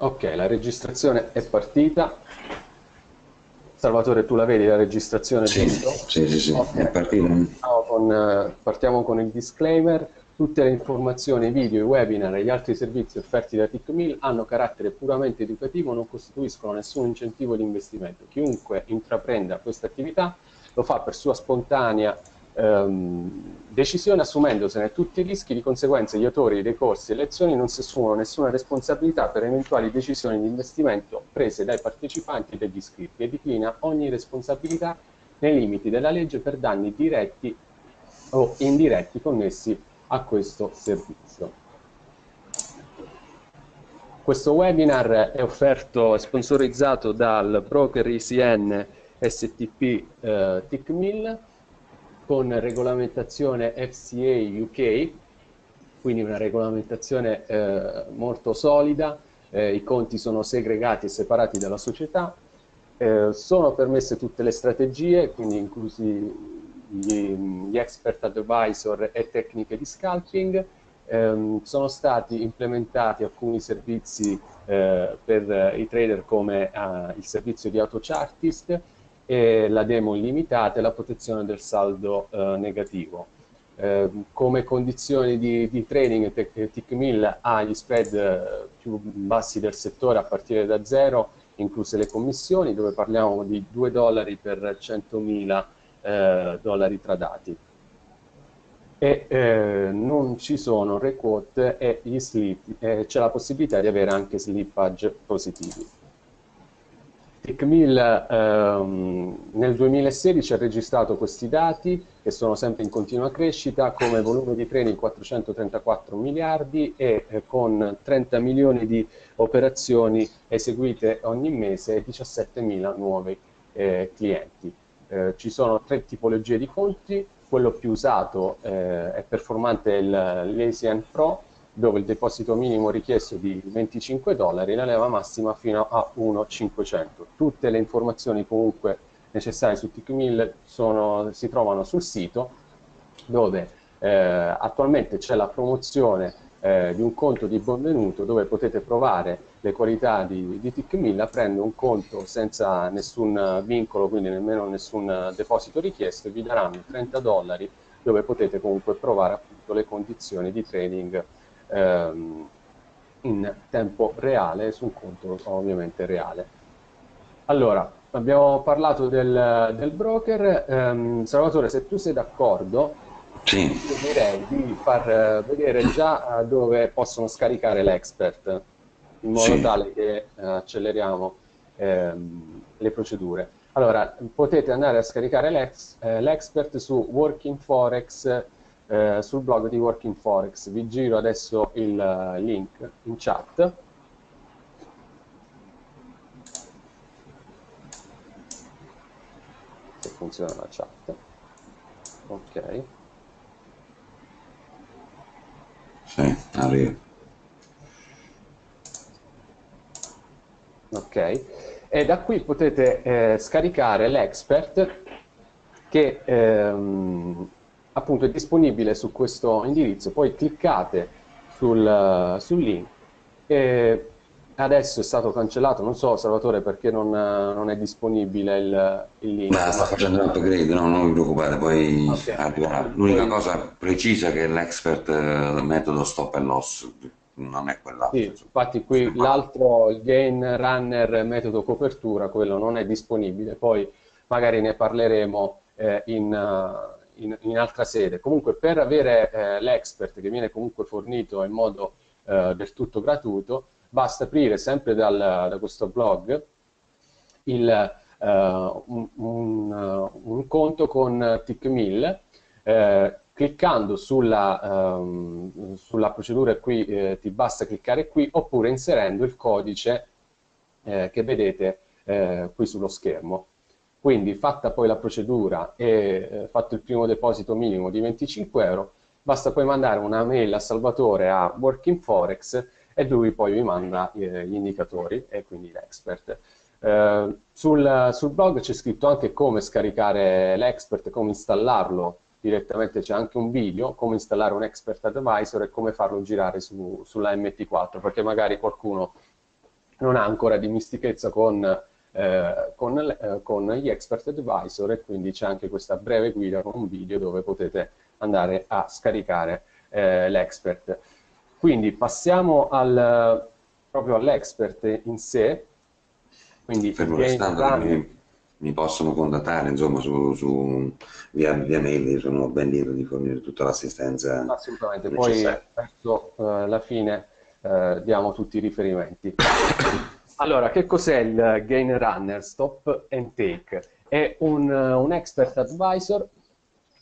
Ok, la registrazione è partita. Salvatore, tu la vedi la registrazione? Sì, sì, sì, sì, okay. è partita. Con, uh, partiamo con il disclaimer. Tutte le informazioni, video, i webinar e gli altri servizi offerti da TICMIL hanno carattere puramente educativo, non costituiscono nessun incentivo di investimento. Chiunque intraprenda questa attività lo fa per sua spontanea ehm, decisione assumendosene tutti i rischi, di conseguenza gli autori dei corsi e lezioni non si assumono nessuna responsabilità per eventuali decisioni di investimento prese dai partecipanti e degli iscritti e declina ogni responsabilità nei limiti della legge per danni diretti o indiretti connessi a questo servizio. Questo webinar è offerto e sponsorizzato dal broker ICN STP eh, TICMIL con regolamentazione FCA UK, quindi una regolamentazione eh, molto solida, eh, i conti sono segregati e separati dalla società, eh, sono permesse tutte le strategie, quindi inclusi gli, gli expert advisor e tecniche di scalping, ehm, sono stati implementati alcuni servizi eh, per i trader come eh, il servizio di AutoChartist, e la demo illimitata e la protezione del saldo eh, negativo. Eh, come condizioni di, di trading TickMill ha gli spread eh, più bassi del settore a partire da zero, incluse le commissioni, dove parliamo di 2 dollari per 100.000 eh, dollari tradati. E eh, non ci sono requote e c'è la possibilità di avere anche slippage positivi. TechMill ehm, nel 2016 ha registrato questi dati che sono sempre in continua crescita come volume di treni 434 miliardi e eh, con 30 milioni di operazioni eseguite ogni mese e 17 mila nuovi eh, clienti. Eh, ci sono tre tipologie di conti, quello più usato eh, e performante è l'ASIAN Pro dove il deposito minimo richiesto è di 25 dollari e la leva massima fino a 1,500. Tutte le informazioni comunque necessarie su TickMill si trovano sul sito dove eh, attualmente c'è la promozione eh, di un conto di benvenuto dove potete provare le qualità di, di TickMill aprendo un conto senza nessun vincolo, quindi nemmeno nessun deposito richiesto e vi daranno 30 dollari dove potete comunque provare appunto le condizioni di trading ehm, in tempo reale su un conto ovviamente reale. Allora, abbiamo parlato del, del broker. Ehm, Salvatore, se tu sei d'accordo, sì. direi di far eh, vedere già dove possono scaricare l'expert, in modo sì. tale che eh, acceleriamo ehm, le procedure. Allora, potete andare a scaricare l'expert eh, su Working Forex eh, sul blog di Working Forex. Vi giro adesso il uh, link in chat. Se funziona la chat. Ok. Sì, arriva. Ok. E da qui potete eh, scaricare l'expert che ehm, appunto è disponibile su questo indirizzo, poi cliccate sul, sul link e adesso è stato cancellato, non so Salvatore perché non, non è disponibile il, il link. Beh, sta facendo un upgrade, no, non vi preoccupate, poi okay. arriverà. L'unica poi... cosa precisa è che l'expert eh, metodo stop and loss non è quell'altro. Sì, infatti qui l'altro, il gain runner metodo copertura, quello non è disponibile, poi magari ne parleremo eh, in... Uh, in, in altra sede. Comunque per avere eh, l'expert che viene comunque fornito in modo eh, del tutto gratuito, basta aprire sempre dal, da questo blog il, uh, un, un, uh, un, conto con TickMill, eh, cliccando sulla, um, sulla, procedura qui eh, ti basta cliccare qui oppure inserendo il codice eh, che vedete eh, qui sullo schermo. Quindi fatta poi la procedura e eh, fatto il primo deposito minimo di 25 euro, basta poi mandare una mail a Salvatore a Working Forex e lui poi vi manda eh, gli indicatori e quindi l'expert. Eh, sul, sul, blog c'è scritto anche come scaricare l'expert, come installarlo direttamente, c'è anche un video, come installare un expert advisor e come farlo girare su, sulla MT4, perché magari qualcuno non ha ancora dimestichezza con, eh, con, eh, con, gli expert advisor e quindi c'è anche questa breve guida con un video dove potete andare a scaricare eh, l'expert. Quindi passiamo al, proprio all'expert in sé. Quindi Fermo restando mi, mi possono contattare insomma su, su via, via, mail, sono ben lieto di fornire tutta l'assistenza. Assolutamente, poi verso uh, la fine uh, diamo tutti i riferimenti. Allora, che cos'è il Gain Runner Stop and Take? È un, uh, un expert advisor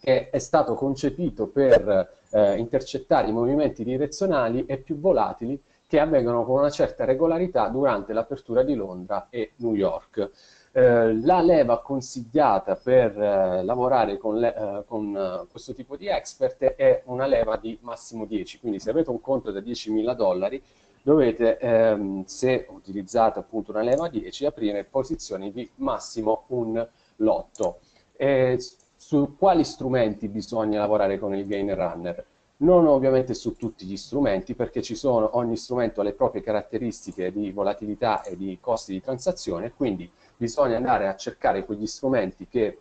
che è stato concepito per eh, intercettare i movimenti direzionali e più volatili che avvengono con una certa regolarità durante l'apertura di Londra e New York. Eh, la leva consigliata per eh, lavorare con, le, eh, con eh, questo tipo di expert è una leva di massimo 10, quindi se avete un conto da 10.000 dollari dovete, ehm, se utilizzate appunto una leva 10, aprire posizioni di massimo un lotto. su quali strumenti bisogna lavorare con il Gain Runner? non ovviamente su tutti gli strumenti perché ci sono, ogni strumento ha le proprie caratteristiche di volatilità e di costi di transazione, quindi bisogna andare a cercare quegli strumenti che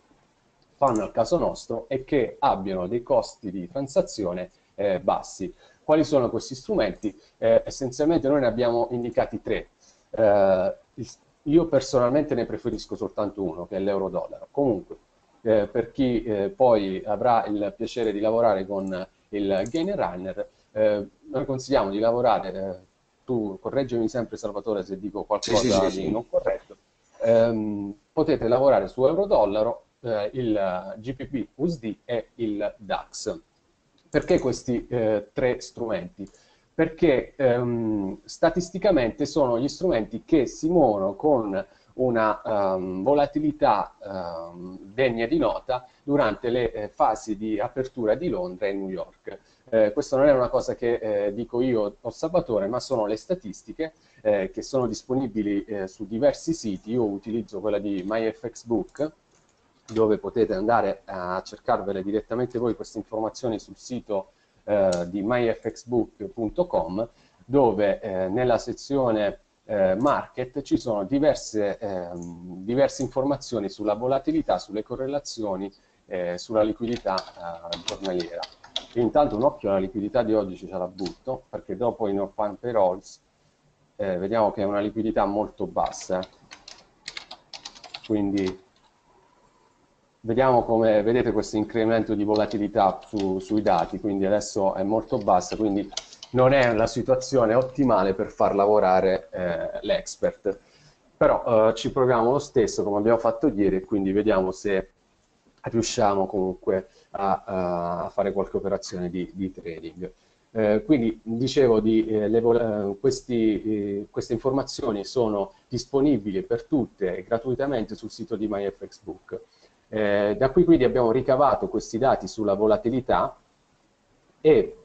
fanno al caso nostro e che abbiano dei costi di transazione eh, bassi. Quali sono questi strumenti? Eh, essenzialmente noi ne abbiamo indicati tre. Eh, io personalmente ne preferisco soltanto uno, che è l'euro-dollaro. Comunque, eh, per chi eh, poi avrà il piacere di lavorare con il gain runner, eh, noi consigliamo di lavorare, eh, tu correggimi sempre Salvatore se dico qualcosa sì, sì, sì, di non corretto, ehm, potete lavorare su euro-dollaro, il GPP USD e il DAX. Perché questi eh, tre strumenti? Perché ehm, statisticamente sono gli strumenti che si muovono con una um, volatilità um, degna di nota durante le eh, fasi di apertura di Londra e New York. Eh, questo non è una cosa che eh, dico io o Salvatore, ma sono le statistiche eh, che sono disponibili eh, su diversi siti. Io utilizzo quella di MyFXBook, dove potete andare a cercarvele direttamente voi queste informazioni sul sito eh, di myfxbook.com, dove nella sezione eh, market ci sono diverse, eh, diverse, informazioni sulla volatilità, sulle correlazioni, eh, sulla liquidità eh, giornaliera. E intanto un occhio alla liquidità di oggi ce la butto, perché dopo i no pan payrolls eh, vediamo che è una liquidità molto bassa. Quindi vediamo come vedete questo incremento di volatilità su, sui dati, quindi adesso è molto bassa, quindi non è la situazione ottimale per far lavorare eh, l'expert. Però eh, ci proviamo lo stesso come abbiamo fatto ieri e quindi vediamo se riusciamo comunque a, a fare qualche operazione di, di trading. Eh, quindi dicevo, di, eh, le, eh, questi, eh, queste informazioni sono disponibili per tutte gratuitamente sul sito di MyFXBook. Eh, da qui quindi abbiamo ricavato questi dati sulla volatilità e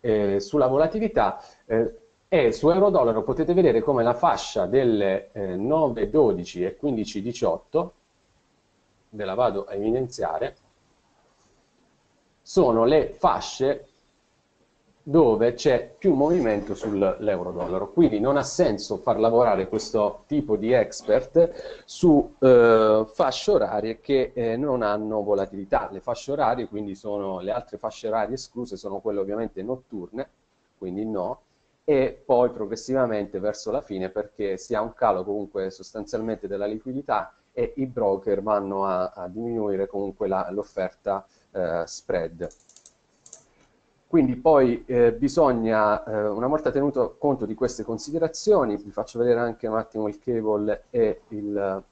eh, sulla volatilità eh, e su euro-dollaro potete vedere come la fascia delle eh, 9,12 e 15,18 ve la vado a evidenziare sono le fasce dove c'è più movimento sull'euro-dollaro. Quindi non ha senso far lavorare questo tipo di expert su eh, fasce orarie che eh, non hanno volatilità. Le fasce orarie, quindi sono le altre fasce orarie escluse, sono quelle ovviamente notturne, quindi no, e poi progressivamente verso la fine perché si ha un calo comunque sostanzialmente della liquidità e i broker vanno a, a diminuire comunque l'offerta eh, spread. Quindi poi eh, bisogna, eh, una volta tenuto conto di queste considerazioni, vi faccio vedere anche un attimo il cable e il,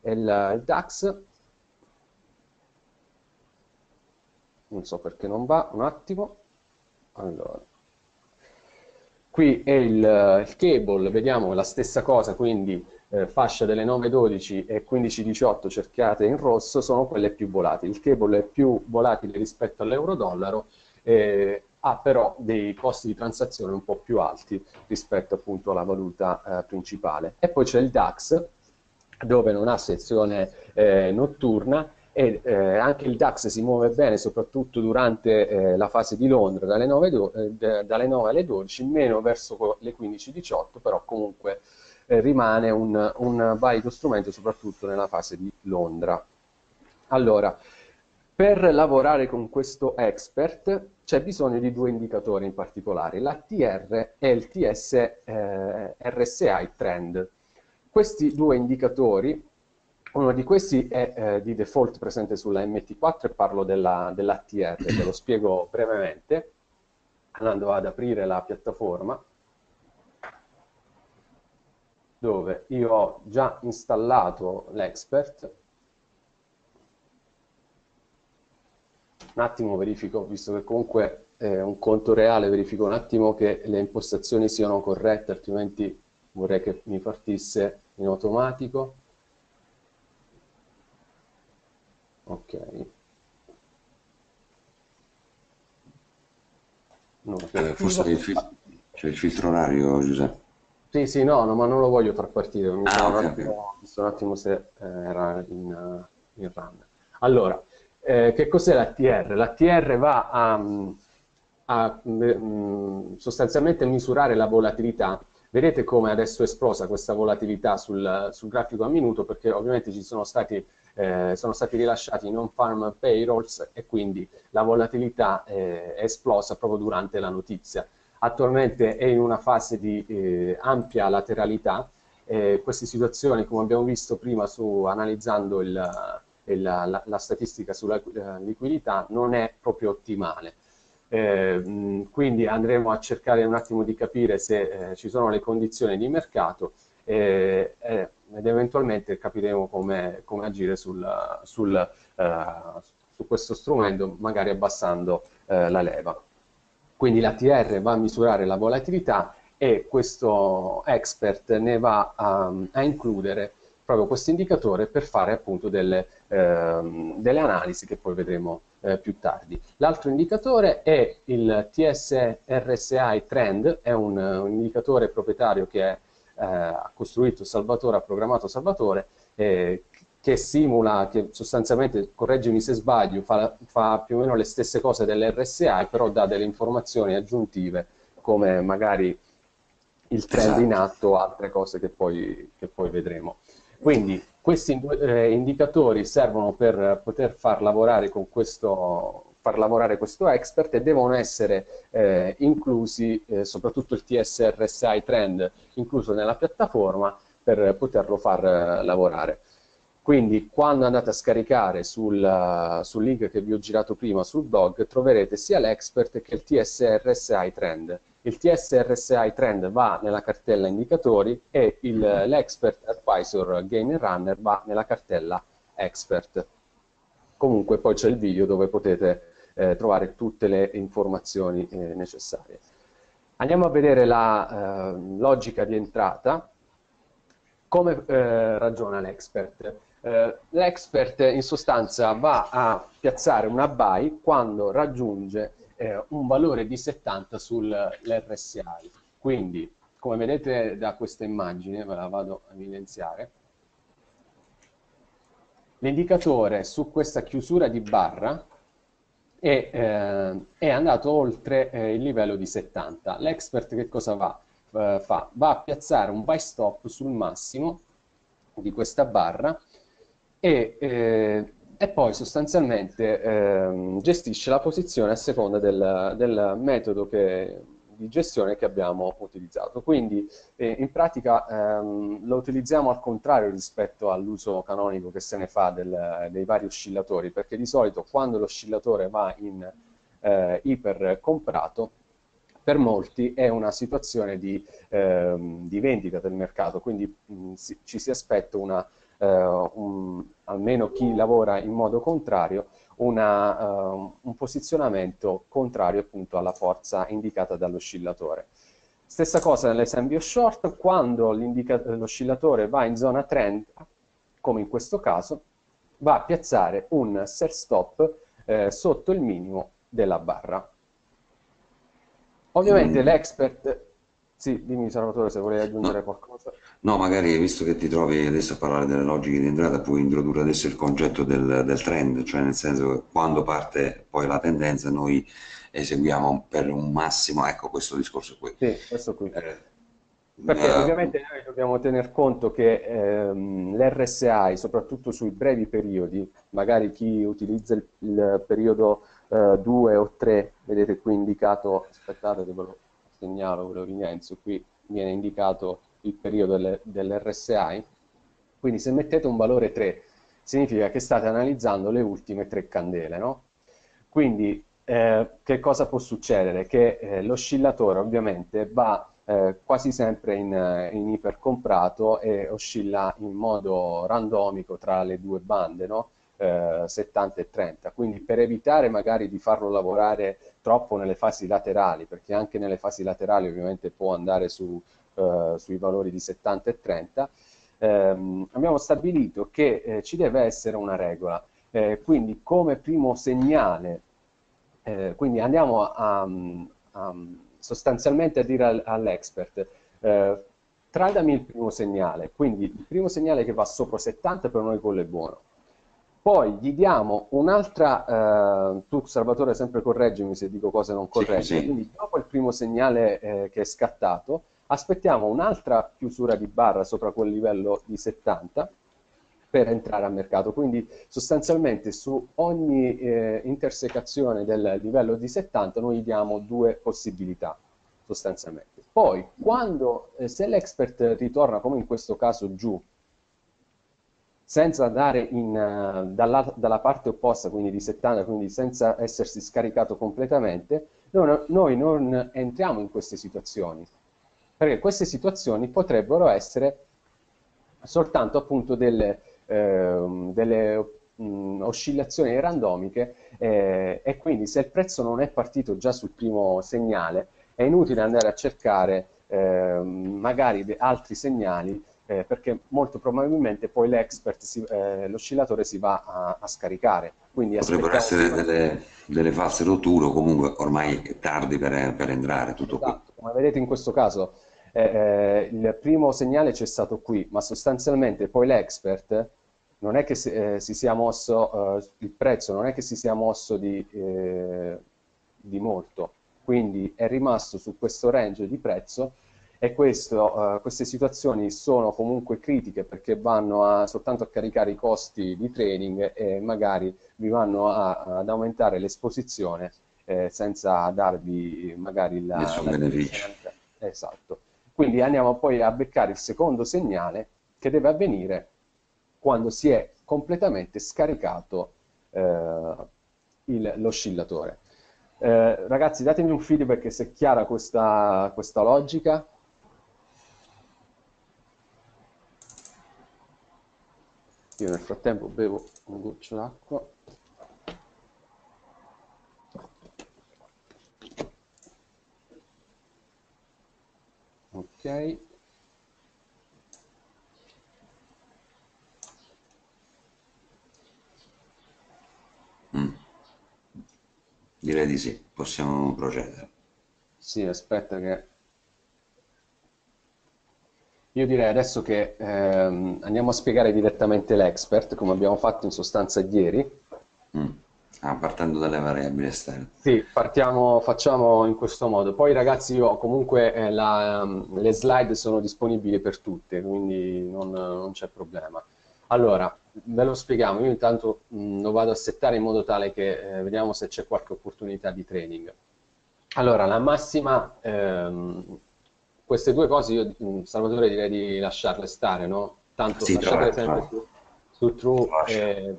il, il DAX. Non so perché non va, un attimo. Allora. Qui è il, il cable, vediamo la stessa cosa, quindi eh, fascia delle 9.12 e 15.18 cerchiate in rosso sono quelle più volatili. Il cable è più volatile rispetto all'euro-dollaro, eh, ha però dei costi di transazione un po' più alti rispetto appunto alla valuta eh, principale. E poi c'è il DAX, dove non ha sezione eh, notturna e eh, anche il DAX si muove bene soprattutto durante eh, la fase di Londra dalle 9, do, eh, dalle 9, alle 12, meno verso le 15-18, però comunque eh, rimane un, un, valido strumento soprattutto nella fase di Londra. Allora, per lavorare con questo expert c'è bisogno di due indicatori in particolare, l'ATR e il TS eh, RSI Trend. Questi due indicatori uno di questi è eh, di default presente sulla MT4 e parlo dell'ATR, dell ve lo spiego brevemente, andando ad aprire la piattaforma, dove io ho già installato l'expert. Un attimo verifico, visto che comunque è un conto reale, verifico un attimo che le impostazioni siano corrette, altrimenti vorrei che mi partisse in automatico. Ok. No, eh, forse il c'è il filtro orario, Giuseppe. Sì, sì, no, no, ma non lo voglio far partire, mi ah, okay, un, attimo, un attimo se eh, era in, in, run. Allora, eh, che cos'è l'ATR? L'ATR va a, a mh, mm, sostanzialmente misurare la volatilità. Vedete come adesso è esplosa questa volatilità sul, sul grafico a minuto, perché ovviamente ci sono stati eh, sono stati rilasciati non farm payrolls e quindi la volatilità eh, è esplosa proprio durante la notizia. Attualmente è in una fase di eh, ampia lateralità, queste situazioni come abbiamo visto prima su, analizzando il, il, la, la, statistica sulla liquidità non è proprio ottimale. Eh, quindi andremo a cercare un attimo di capire se eh, ci sono le condizioni di mercato eh, ed eventualmente capiremo come, come agire sul, sul, eh, su questo strumento, magari abbassando eh, la leva. Quindi l'ATR va a misurare la volatilità e questo expert ne va a, a includere proprio questo indicatore per fare appunto delle, ehm, delle analisi che poi vedremo eh, più tardi. L'altro indicatore è il TSRSI Trend, è un, un indicatore proprietario che eh, ha costruito Salvatore, ha programmato Salvatore, eh, che simula, che sostanzialmente, correggimi se sbaglio, fa, fa, più o meno le stesse cose dell'RSI, però dà delle informazioni aggiuntive, come magari il trend esatto. in atto o altre cose che poi, che poi vedremo. Quindi questi eh, indicatori servono per poter far lavorare con questo, far lavorare questo expert e devono essere eh, inclusi, eh, soprattutto il TSRSI trend, incluso nella piattaforma per poterlo far eh, lavorare. Quindi quando andate a scaricare sul, sul, link che vi ho girato prima sul blog troverete sia l'expert che il TSRSI trend. Il TSRSI trend va nella cartella indicatori e l'expert advisor gain runner va nella cartella expert. Comunque poi c'è il video dove potete eh, trovare tutte le informazioni eh, necessarie. Andiamo a vedere la eh, logica di entrata. Come eh, ragiona l'expert? Eh, l'expert in sostanza va a piazzare una buy quando raggiunge eh, un valore di 70 sull'RSI. Quindi, come vedete da questa immagine, ve la vado a evidenziare, l'indicatore su questa chiusura di barra e eh, è andato oltre eh, il livello di 70. L'expert che cosa va, eh, fa? Va a piazzare un buy stop sul massimo di questa barra e, eh, e poi sostanzialmente ehm, gestisce la posizione a seconda del, del metodo che, di gestione che abbiamo utilizzato. Quindi eh, in pratica ehm, lo utilizziamo al contrario rispetto all'uso canonico che se ne fa del, dei vari oscillatori, perché di solito quando l'oscillatore va in eh, iper comprato, per molti è una situazione di, ehm, di vendita del mercato, quindi mh, si, ci si aspetta una, eh, un, almeno chi lavora in modo contrario, una, uh, un posizionamento contrario appunto alla forza indicata dall'oscillatore. Stessa cosa nell'esempio short, quando l'oscillatore va in zona 30, come in questo caso, va a piazzare un sell stop eh, sotto il minimo della barra. Ovviamente mm. l'expert Sì, dimmi Salvatore se volevi aggiungere no, qualcosa. No, magari visto che ti trovi adesso a parlare delle logiche di entrata, puoi introdurre adesso il concetto del, del trend, cioè nel senso che quando parte poi la tendenza noi eseguiamo per un massimo, ecco questo discorso qui. Sì, questo qui. Eh, Perché eh, ovviamente noi dobbiamo tener conto che ehm, l'RSI, soprattutto sui brevi periodi, magari chi utilizza il, il periodo 2 eh, o 3, vedete qui indicato, aspettate ve lo segnalo, ve lo evidenzio, qui viene indicato il periodo del, dell'RSI, quindi se mettete un valore 3 significa che state analizzando le ultime tre candele, no? Quindi eh, che cosa può succedere? Che eh, l'oscillatore ovviamente va eh, quasi sempre in, in, ipercomprato e oscilla in modo randomico tra le due bande, no? 70 eh, e 30, quindi per evitare magari di farlo lavorare troppo nelle fasi laterali, perché anche nelle fasi laterali ovviamente può andare su, uh, sui valori di 70 e 30, ehm, abbiamo stabilito che eh, ci deve essere una regola, eh, quindi come primo segnale, eh, quindi andiamo a, a, sostanzialmente a dire all'expert, eh, tradami il primo segnale, quindi il primo segnale che va sopra 70 per noi quello è buono, poi gli diamo un'altra, eh, tu Salvatore sempre correggimi se dico cose non corrette, sì, sì. quindi dopo il primo segnale eh, che è scattato, aspettiamo un'altra chiusura di barra sopra quel livello di 70 per entrare al mercato, quindi sostanzialmente su ogni eh, intersecazione del livello di 70 noi diamo due possibilità sostanzialmente. Poi quando, eh, se l'expert ritorna come in questo caso giù, senza andare in, uh, dalla, dalla, parte opposta, quindi di 70, quindi senza essersi scaricato completamente, noi, noi non entriamo in queste situazioni, perché queste situazioni potrebbero essere soltanto appunto delle, eh, delle mh, mm, oscillazioni randomiche eh, e quindi se il prezzo non è partito già sul primo segnale è inutile andare a cercare eh, magari altri segnali eh, perché molto probabilmente poi l'expert, eh, l'oscillatore si va a, a scaricare. Quindi Potrebbero essere delle, delle, false rotture o comunque ormai è tardi per, per entrare, tutto esatto. qui. Come vedete in questo caso eh, eh, il primo segnale c'è stato qui, ma sostanzialmente poi l'expert non è che si, eh, si sia mosso, eh, il prezzo non è che si sia mosso di, di molto, quindi è rimasto su questo range di prezzo e questo, uh, queste situazioni sono comunque critiche perché vanno a, soltanto a caricare i costi di training e magari vi vanno a, ad aumentare l'esposizione eh, senza darvi magari la, nessun beneficio. Esatto. Quindi andiamo poi a beccare il secondo segnale che deve avvenire quando si è completamente scaricato eh, l'oscillatore. Eh, ragazzi, datemi un feedback se è chiara questa, questa logica. Io nel frattempo bevo un goccio d'acqua. Ok. Mm. Direi di sì, possiamo procedere. Sì, aspetta che io direi adesso che ehm, andiamo a spiegare direttamente l'expert, come abbiamo fatto in sostanza ieri. Mm. Ah, partendo dalle variabili esterne. Sì, partiamo, facciamo in questo modo. Poi ragazzi, io comunque eh, la, le slide sono disponibili per tutte, quindi non, non c'è problema. Allora, ve lo spieghiamo. Io intanto mh, mm, lo vado a settare in modo tale che eh, vediamo se c'è qualche opportunità di training. Allora, la massima... Ehm, queste due cose io, mm, Salvatore, direi di lasciarle stare, no? Tanto sì, lasciate sempre su, su True eh,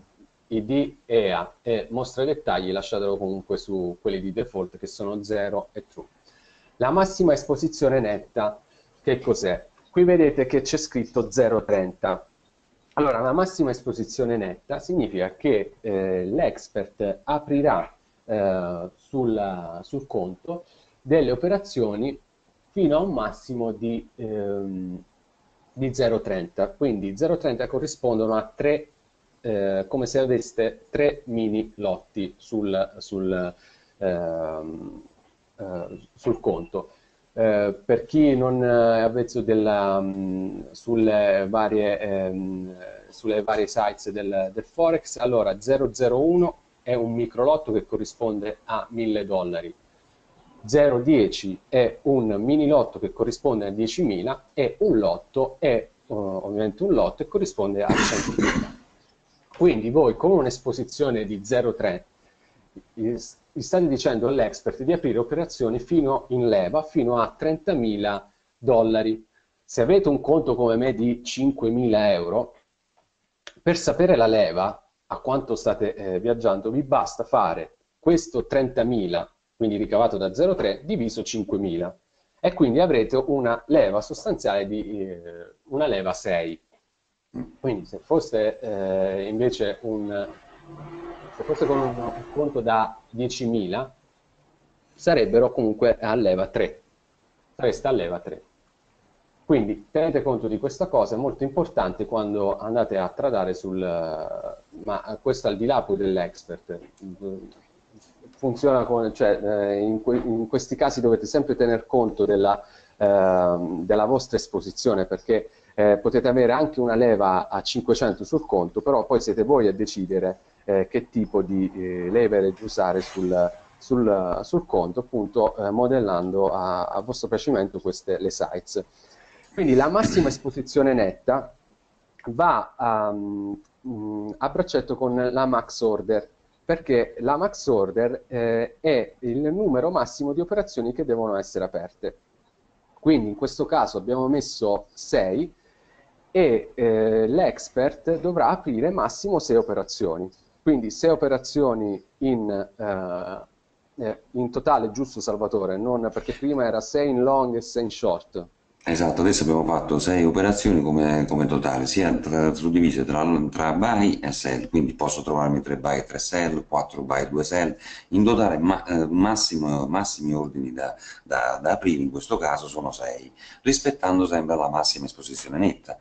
ID, EA e mostra i dettagli, lasciatelo comunque su quelli di default che sono 0 e True. La massima esposizione netta, che cos'è? Qui vedete che c'è scritto 0,30. Allora, la massima esposizione netta significa che eh, l'expert aprirà eh, sul, sul conto delle operazioni fino a un massimo di, ehm, di 0,30. Quindi 0,30 corrispondono a 3, eh, come se aveste 3 mini lotti sul, sul, ehm, eh, sul conto. eh, per chi non è avvezzo della, mh, mm, sulle, varie, ehm, sulle varie sites del, del Forex, allora 001 è un microlotto che corrisponde a 1000 dollari, 010 è un mini lotto che corrisponde a 10.000 e un lotto è uh, ovviamente un lotto e corrisponde a 100.000. Quindi voi con un'esposizione di 0,3 gli state dicendo all'expert di aprire operazioni fino in leva fino a 30.000 dollari. Se avete un conto come me di 5.000 euro, per sapere la leva, a quanto state eh, viaggiando, vi basta fare questo 30.000, quindi ricavato da 0,3, diviso 5.000 e quindi avrete una leva sostanziale di eh, una leva 6. Quindi se fosse eh, invece un, se fosse con un, conto da 10.000, sarebbero comunque a leva 3. Sareste a leva 3. Quindi tenete conto di questa cosa, è molto importante quando andate a tradare sul... ma questo al di là poi dell'expert. Funziona con... cioè eh, in, que, in, questi casi dovete sempre tener conto della, eh, della vostra esposizione perché eh, potete avere anche una leva a 500 sul conto, però poi siete voi a decidere eh, che tipo di eh, leverage usare sul, sul, sul conto, appunto eh, modellando a, a, vostro piacimento queste, le sites. Quindi la massima esposizione netta va a, um, a braccetto con la max order, perché la max order eh, è il numero massimo di operazioni che devono essere aperte. Quindi in questo caso abbiamo messo 6 e eh, l'expert dovrà aprire massimo 6 operazioni. Quindi 6 operazioni in, eh, eh, in, totale, giusto Salvatore? Non, perché prima era 6 in long e 6 in short. Esatto, adesso abbiamo fatto 6 operazioni come, come, totale, sia tra, suddivise tra, tra, buy e sell, quindi posso trovarmi 3 buy e 3 sell, 4 buy e 2 sell, in totale ma, eh, massimo, massimi ordini da, da, da aprire, in questo caso sono 6, rispettando sempre la massima esposizione netta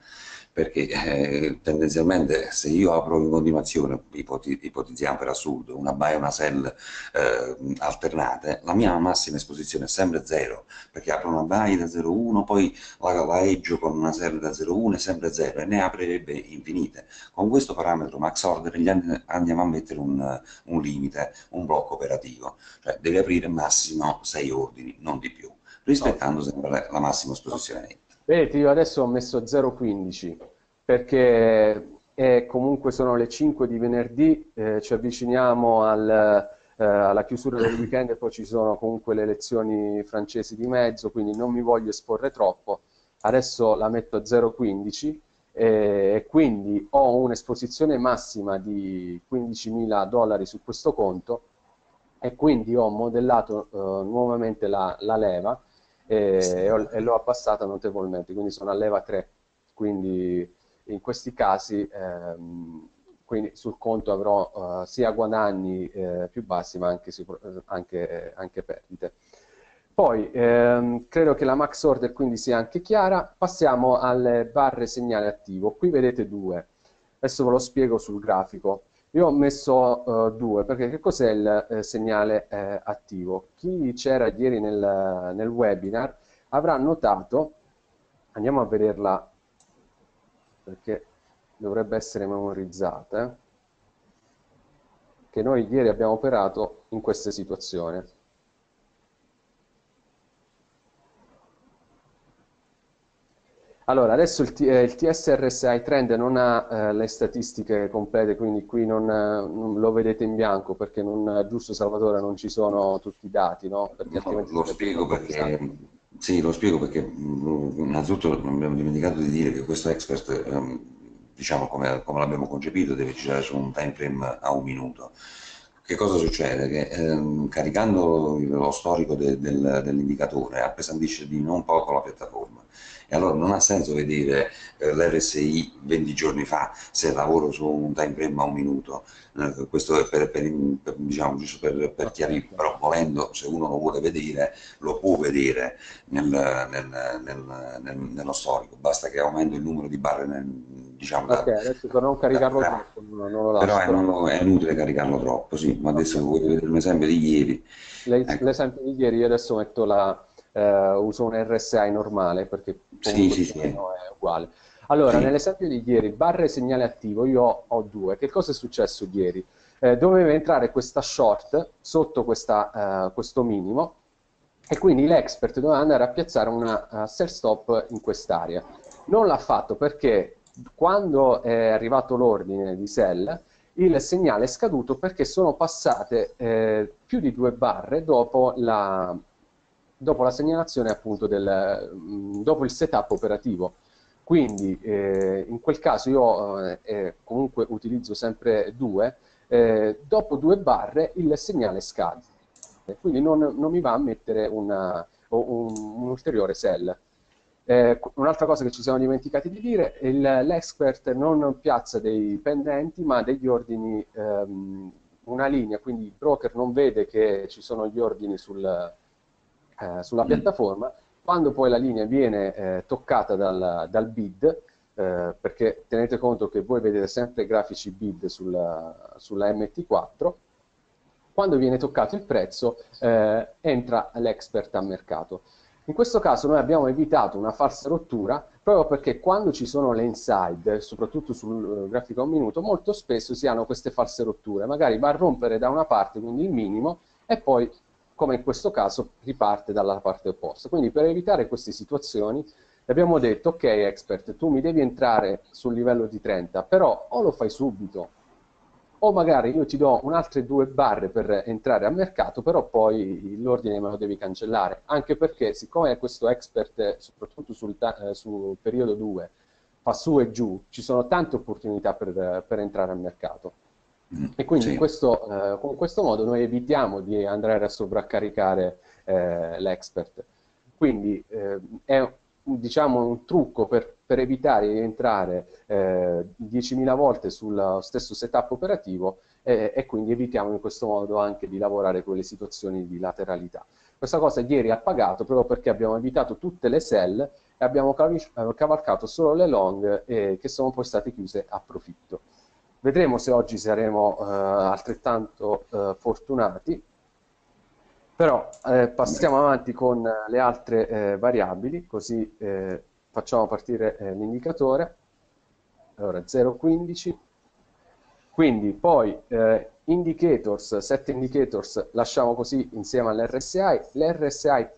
perché eh, tendenzialmente se io apro in continuazione, ipoti, ipotizziamo per assurdo, una buy e una sell eh, alternate, la mia massima esposizione è sempre 0, perché apro una buy da 0,1, poi la laeggio con una sell da 0,1 è sempre 0 e ne aprirebbe infinite. Con questo parametro max order andiamo a mettere un, un limite, un blocco operativo, cioè devi aprire massimo 6 ordini, non di più, rispettando sempre la massima esposizione netta. Vedete, io adesso ho messo 0,15 perché è, comunque sono le 5 di venerdì, eh, ci avviciniamo al, eh, alla chiusura del weekend e poi ci sono comunque le elezioni francesi di mezzo, quindi non mi voglio esporre troppo. Adesso la metto a 0,15 eh, e quindi ho un'esposizione massima di 15.000 dollari su questo conto e quindi ho modellato eh, nuovamente la, la leva e, e l'ho abbassata notevolmente, quindi sono a leva 3, quindi in questi casi ehm, quindi sul conto avrò uh, sia guadagni eh, più bassi ma anche, anche, anche perdite. Poi ehm, credo che la max order quindi sia anche chiara, passiamo alle barre segnale attivo, qui vedete due, adesso ve lo spiego sul grafico. Io ho messo uh, due, perché che cos'è il eh, segnale eh, attivo? Chi c'era ieri nel, nel, webinar avrà notato, andiamo a vederla perché dovrebbe essere memorizzata, eh, che noi ieri abbiamo operato in questa situazione. Allora, adesso il, eh, il TSRSI Trend non ha eh, le statistiche complete, quindi qui non, non, lo vedete in bianco perché non, giusto Salvatore non ci sono tutti i dati, no? Perché no lo spiego perché, sì, lo spiego perché mm, innanzitutto abbiamo dimenticato di dire che questo expert, ehm, diciamo come, come l'abbiamo concepito, deve girare su un time frame a un minuto. Che cosa succede? Che ehm, caricando lo storico de, del, dell'indicatore appesantisce di non poco la piattaforma e allora non ha senso vedere eh, l'RSI 20 giorni fa se lavoro su un time frame a un minuto. Eh, questo è per, per, per, diciamo, giusto per, per chiarire, però volendo, se uno lo vuole vedere, lo può vedere nel, nel, nel, nello storico, basta che aumento il numero di barre diciamo, ok, da, adesso per non caricarlo da, troppo non, non lo però è, non, è, inutile caricarlo troppo sì, ma adesso okay. voglio vedere un esempio di ieri ecco. l'esempio di ieri io adesso metto la, eh, uso un RSI normale perché sì, sì, sì. è uguale. Allora, sì. nell'esempio di ieri, barre segnale attivo, io ho, ho due. Che cosa è successo ieri? Eh, doveva entrare questa short sotto questa, uh, questo minimo e quindi l'expert doveva andare a piazzare una uh, sell stop in quest'area. Non l'ha fatto perché quando è arrivato l'ordine di sell, il segnale è scaduto perché sono passate eh, più di due barre dopo la, dopo la segnalazione appunto del, mh, dopo il setup operativo. Quindi eh, in quel caso io eh, eh comunque utilizzo sempre due, eh, dopo due barre il segnale scade, quindi non, non mi va a mettere una, un, un ulteriore sell. Eh, un'altra cosa che ci siamo dimenticati di dire, l'expert non piazza dei pendenti ma degli ordini, ehm, una linea, quindi il broker non vede che ci sono gli ordini sul, eh, sulla mm. piattaforma, quando poi la linea viene eh, toccata dal, dal bid, eh, perché tenete conto che voi vedete sempre grafici bid sulla, sulla MT4, quando viene toccato il prezzo eh, entra l'expert a mercato. In questo caso noi abbiamo evitato una falsa rottura proprio perché quando ci sono le inside, soprattutto sul uh, grafico a un minuto, molto spesso si hanno queste false rotture, magari va a rompere da una parte, quindi il minimo, e poi, come in questo caso, riparte dalla parte opposta. Quindi per evitare queste situazioni abbiamo detto, ok expert, tu mi devi entrare sul livello di 30, però o lo fai subito o magari io ti do un'altre due barre per entrare al mercato, però poi l'ordine me lo devi cancellare, anche perché siccome questo expert, soprattutto sul, eh, sul periodo 2, fa su e giù, ci sono tante opportunità per, per entrare al mercato. Mm, e quindi sì. questo, eh, con questo modo noi evitiamo di andare a sovraccaricare eh, l'expert. Quindi eh, è diciamo, un trucco per, per evitare di entrare eh, 10.000 volte sul stesso setup operativo eh, e quindi evitiamo in questo modo anche di lavorare con le situazioni di lateralità. Questa cosa ieri ha pagato proprio perché abbiamo evitato tutte le sell e abbiamo cavalcato solo le long eh, che sono poi state chiuse a profitto. Vedremo se oggi saremo eh, altrettanto eh, fortunati però eh, passiamo avanti con le altre eh, variabili, così eh, facciamo partire eh, l'indicatore. Allora, 0,15. Quindi poi indicators, set indicators, lasciamo così insieme all'RSI. L'RSI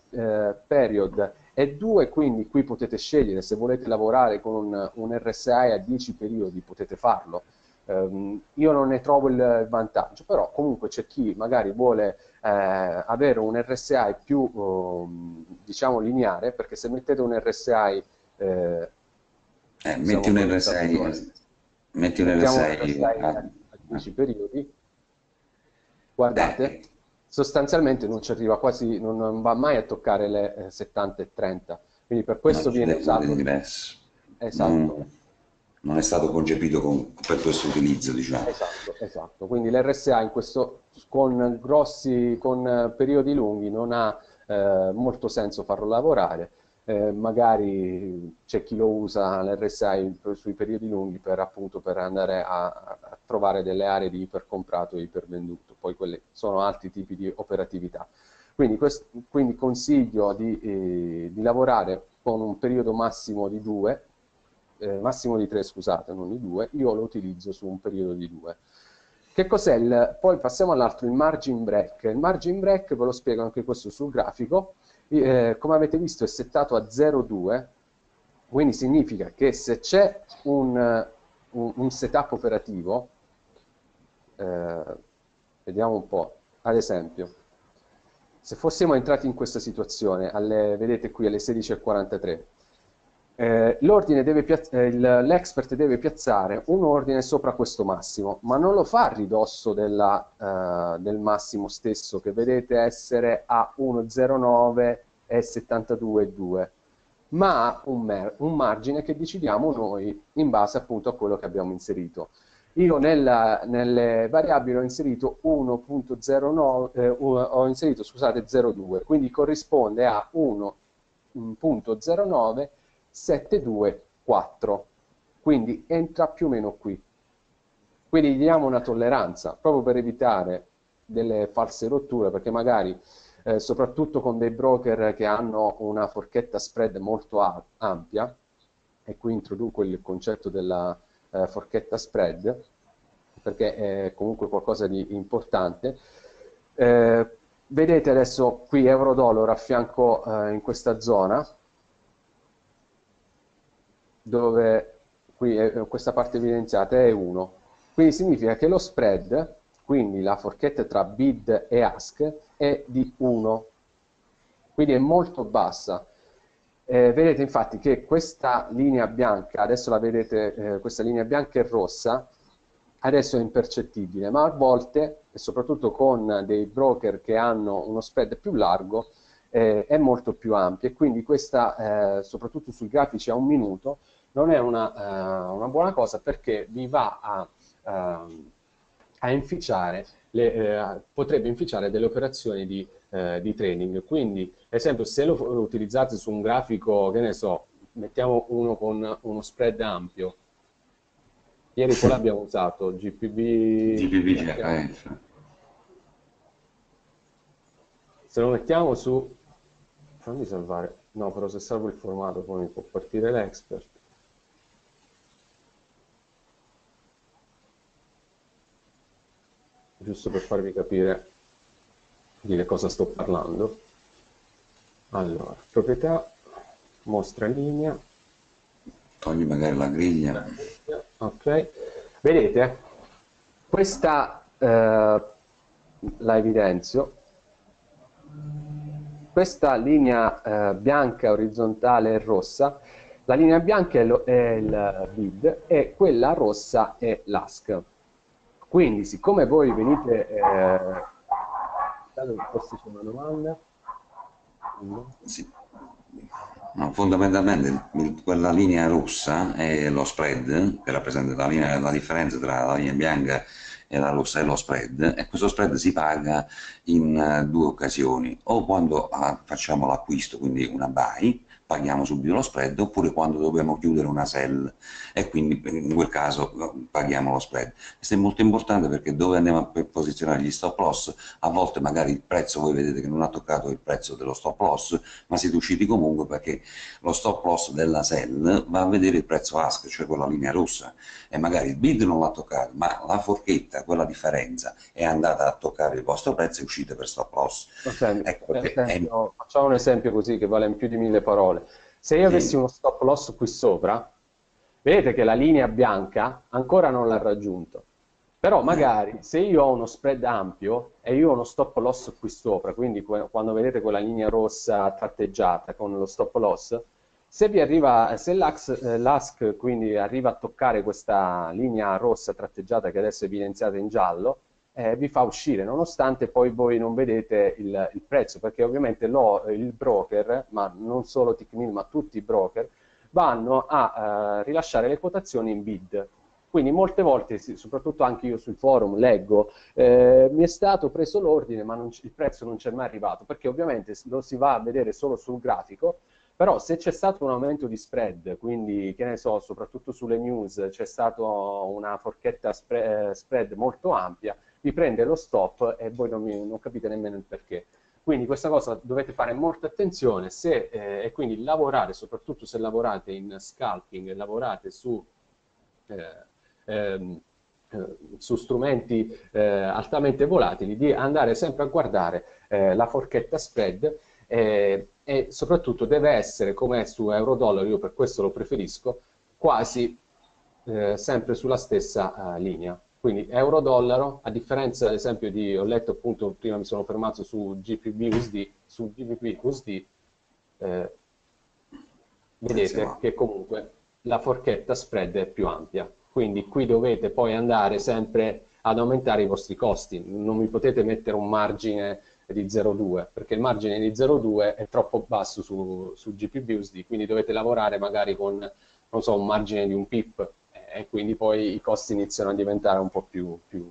period è 2, quindi qui potete scegliere se volete lavorare con un, un RSI a 10 periodi, potete farlo Um, io non ne trovo il vantaggio, però comunque c'è chi magari vuole eh, avere un RSI più, um, diciamo, lineare, perché se mettete un RSI... Eh, eh, metti, un RSI metti un RSI, RSI a 10 periodi, guardate, Beh. sostanzialmente non ci arriva quasi, non, non, va mai a toccare le eh, 70 e 30, quindi per questo no, viene usato... Diverso. Esatto. Non non è stato concepito con, per questo utilizzo, diciamo. Esatto, esatto. Quindi l'RSA questo, con grossi, con periodi lunghi non ha eh, molto senso farlo lavorare, eh, magari c'è chi lo usa l'RSA sui periodi lunghi per, appunto, per andare a, a, trovare delle aree di ipercomprato e ipervenduto, poi quelle sono altri tipi di operatività. Quindi, quindi consiglio di, eh, di lavorare con un periodo massimo di due, eh, massimo di 3 scusate, non di 2, io lo utilizzo su un periodo di 2. Che cos'è il, poi passiamo all'altro, il margin break. Il margin break, ve lo spiego anche questo sul grafico, eh, come avete visto è settato a 0,2, quindi significa che se c'è un, un, un, setup operativo, eh, vediamo un po', ad esempio, se fossimo entrati in questa situazione, alle, vedete qui alle 16.43, eh, eh, l'expert deve piazzare un ordine sopra questo massimo, ma non lo fa a ridosso della, eh, del massimo stesso che vedete essere a 1,09 e 72,2, ma un, un, margine che decidiamo noi in base appunto a quello che abbiamo inserito. Io nella, nelle variabili ho inserito 1.09, eh, ho inserito scusate 0,2, quindi corrisponde a 1.09 7, 2, 4. Quindi entra più o meno qui. Quindi gli diamo una tolleranza, proprio per evitare delle false rotture, perché magari eh, soprattutto con dei broker che hanno una forchetta spread molto ampia, e qui introduco il concetto della eh, forchetta spread, perché è comunque qualcosa di importante. Eh, vedete adesso qui euro-dollaro a fianco eh, in questa zona, dove qui è, questa parte evidenziata è 1. Quindi significa che lo spread, quindi la forchetta tra bid e ask, è di 1. Quindi è molto bassa. Eh, vedete infatti che questa linea bianca, adesso la vedete, eh, questa linea bianca e rossa, adesso è impercettibile, ma a volte, e soprattutto con dei broker che hanno uno spread più largo, eh, è molto più ampia e quindi questa, eh, soprattutto sui grafici a un minuto, non è una, uh, una buona cosa perché vi va a, uh, a inficiare, le, uh, potrebbe inficiare delle operazioni di, di, trading. Quindi, ad esempio, se lo, lo, utilizzate su un grafico, che ne so, mettiamo uno con uno spread ampio, ieri quale abbiamo usato? GPB... GPB GRF. Se lo mettiamo su... fammi salvare, no però se salvo il formato poi mi può partire l'expert. Giusto per farvi capire di che cosa sto parlando. Allora, proprietà, mostra linea. Togli magari la griglia. Ok. Vedete, questa eh, la evidenzio. Questa linea eh, bianca, orizzontale e rossa, la linea bianca è, lo, è il bid e quella rossa è l'ask. Quindi, siccome voi venite... Eh, forse c'è una domanda. Sì. No, fondamentalmente quella linea rossa è lo spread, che rappresenta la, linea, la differenza tra la linea bianca e la rossa è lo spread, e questo spread si paga in uh, due occasioni, o quando uh, facciamo l'acquisto, quindi una buy, paghiamo subito lo spread oppure quando dobbiamo chiudere una sell e quindi in quel caso paghiamo lo spread. Questo è molto importante perché dove andiamo a posizionare gli stop loss, a volte magari il prezzo voi vedete che non ha toccato il prezzo dello stop loss, ma siete usciti comunque perché lo stop loss della sell va a vedere il prezzo ask, cioè quella linea rossa, e magari il bid non l'ha toccato, ma la forchetta, quella differenza, è andata a toccare il vostro prezzo e uscite per stop loss. Ecco, esempio, è... Facciamo un esempio così che vale in più di mille parole parole. Se io avessi uno stop loss qui sopra, vedete che la linea bianca ancora non l'ha raggiunto. Però magari se io ho uno spread ampio e io ho uno stop loss qui sopra, quindi quando vedete quella linea rossa tratteggiata con lo stop loss, se vi arriva, se l'ASC eh, quindi arriva a toccare questa linea rossa tratteggiata che adesso è evidenziata in giallo, eh, vi fa uscire, nonostante poi voi non vedete il, il prezzo, perché ovviamente lo, il broker, ma non solo TickMill, ma tutti i broker, vanno a eh, rilasciare le quotazioni in bid. Quindi molte volte, soprattutto anche io sul forum, leggo, eh, mi è stato preso l'ordine ma non, il prezzo non c'è mai arrivato, perché ovviamente lo si va a vedere solo sul grafico, però se c'è stato un aumento di spread, quindi che ne so, soprattutto sulle news c'è stata una forchetta eh, spread molto ampia, vi prende lo stop e voi non, mi, non capite nemmeno il perché. Quindi questa cosa dovete fare molta attenzione se, eh, e quindi lavorare, soprattutto se lavorate in scalping, lavorate su, eh, ehm, eh, su strumenti eh, altamente volatili, di andare sempre a guardare eh, la forchetta spread eh, e soprattutto deve essere, come su euro-dollaro, io per questo lo preferisco, quasi sempre sulla stessa linea. Quindi euro-dollaro, a differenza ad esempio di, ho letto appunto, prima mi sono fermato su GPB USD, su GBP USD, eh, vedete che comunque la forchetta spread è più ampia. Quindi qui dovete poi andare sempre ad aumentare i vostri costi, non mi potete mettere un margine di 0,2 perché il margine di 0,2 è troppo basso su, su GPB USD, quindi dovete lavorare magari con non so, un margine di un pip e quindi poi i costi iniziano a diventare un po' più, più,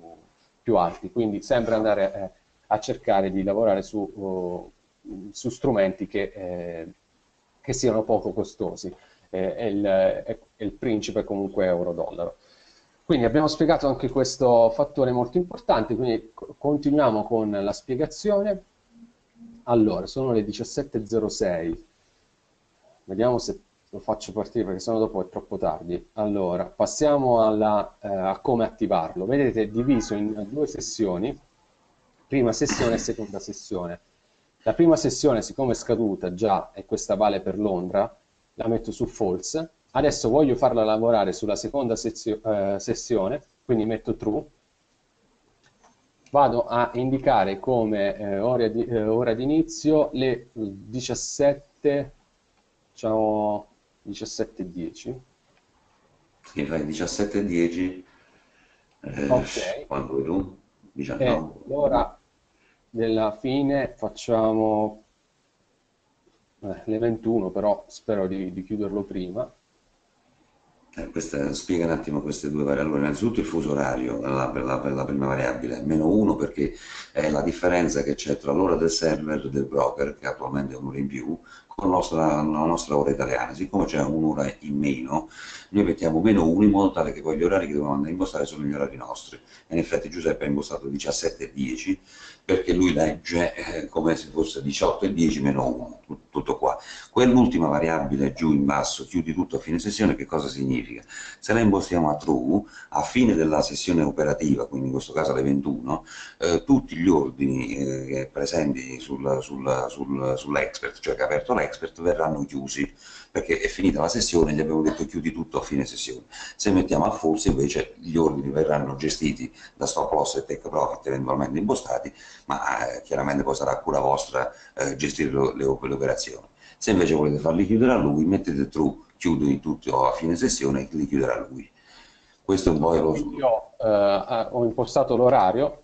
più alti. Quindi sempre andare eh, a cercare di lavorare su, uh, su strumenti che, eh, che, siano poco costosi. Eh, è, il, è, il, principe comunque euro-dollaro. Quindi abbiamo spiegato anche questo fattore molto importante, quindi continuiamo con la spiegazione. Allora, sono le 17.06. Vediamo se lo faccio partire perché sennò dopo è troppo tardi. Allora, passiamo alla, eh, a come attivarlo. Vedete, è diviso in due sessioni, prima sessione e seconda sessione. La prima sessione, siccome è scaduta già e questa vale per Londra, la metto su false. Adesso voglio farla lavorare sulla seconda eh, sessione, quindi metto true. Vado a indicare come eh, ora, di, eh, inizio le 17, diciamo 17.10. Sì, fai 17.10 eh, ok. quando tu? 19. Eh, l'ora della fine facciamo eh, le 21, però spero di, di chiuderlo prima. Eh, questa, spiega un attimo queste due variabili. Allora, innanzitutto il fuso orario, la, la, la prima variabile, meno 1 perché è la differenza che c'è tra l'ora del server e del broker, che attualmente è un'ora in più, con la nostra, la nostra ora italiana. Siccome c'è un'ora in meno, noi mettiamo meno 1 in modo tale che poi gli orari che dobbiamo andare a impostare sono gli orari nostri. E in effetti Giuseppe ha impostato 17 e 10 perché lui legge eh, come se fosse 18 e 10 meno 1, tutto qua. Quell'ultima variabile giù in basso, chiudi tutto a fine sessione, che cosa significa? Se la impostiamo a true, a fine della sessione operativa, quindi in questo caso alle 21, eh, tutti gli ordini eh, presenti sul, sul, sul, sull'expert, cioè che ha aperto l'expert, verranno chiusi perché è finita la sessione gli abbiamo detto chiudi tutto a fine sessione. Se mettiamo a false invece gli ordini verranno gestiti da stop loss e take profit eventualmente impostati, ma eh, chiaramente poi sarà cura vostra eh, gestire le, le, operazioni. Se invece volete farli chiudere a lui, mettete true, chiudi tutto a fine sessione e li chiuderà lui. Questo è un po' lo... Io eh, ho impostato l'orario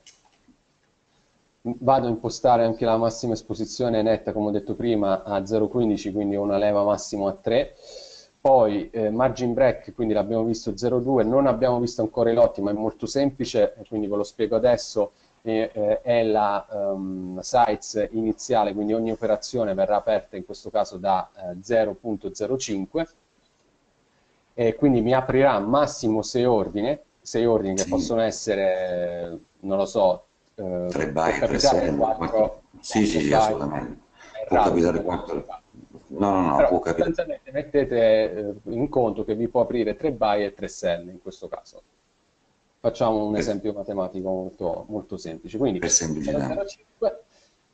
vado a impostare anche la massima esposizione netta, come ho detto prima, a 0,15, quindi una leva massimo a 3. Poi eh, margin break, quindi l'abbiamo visto 0,2, non abbiamo visto ancora i lotti, ma è molto semplice, quindi ve lo spiego adesso, eh, eh, è la um, size iniziale, quindi ogni operazione verrà aperta in questo caso da 0.05 eh, e quindi mi aprirà massimo 6 ordini, 6 ordini che possono essere, non lo so, 3 eh, byte, 3 sell, 4, sì, sì, sì, assolutamente. Può capitare 4. No, no, no, Però può capitare. mettete eh, in conto che vi può aprire 3 buy e 3 sell in questo caso. Facciamo un per... esempio matematico molto, molto semplice. Quindi per semplificare.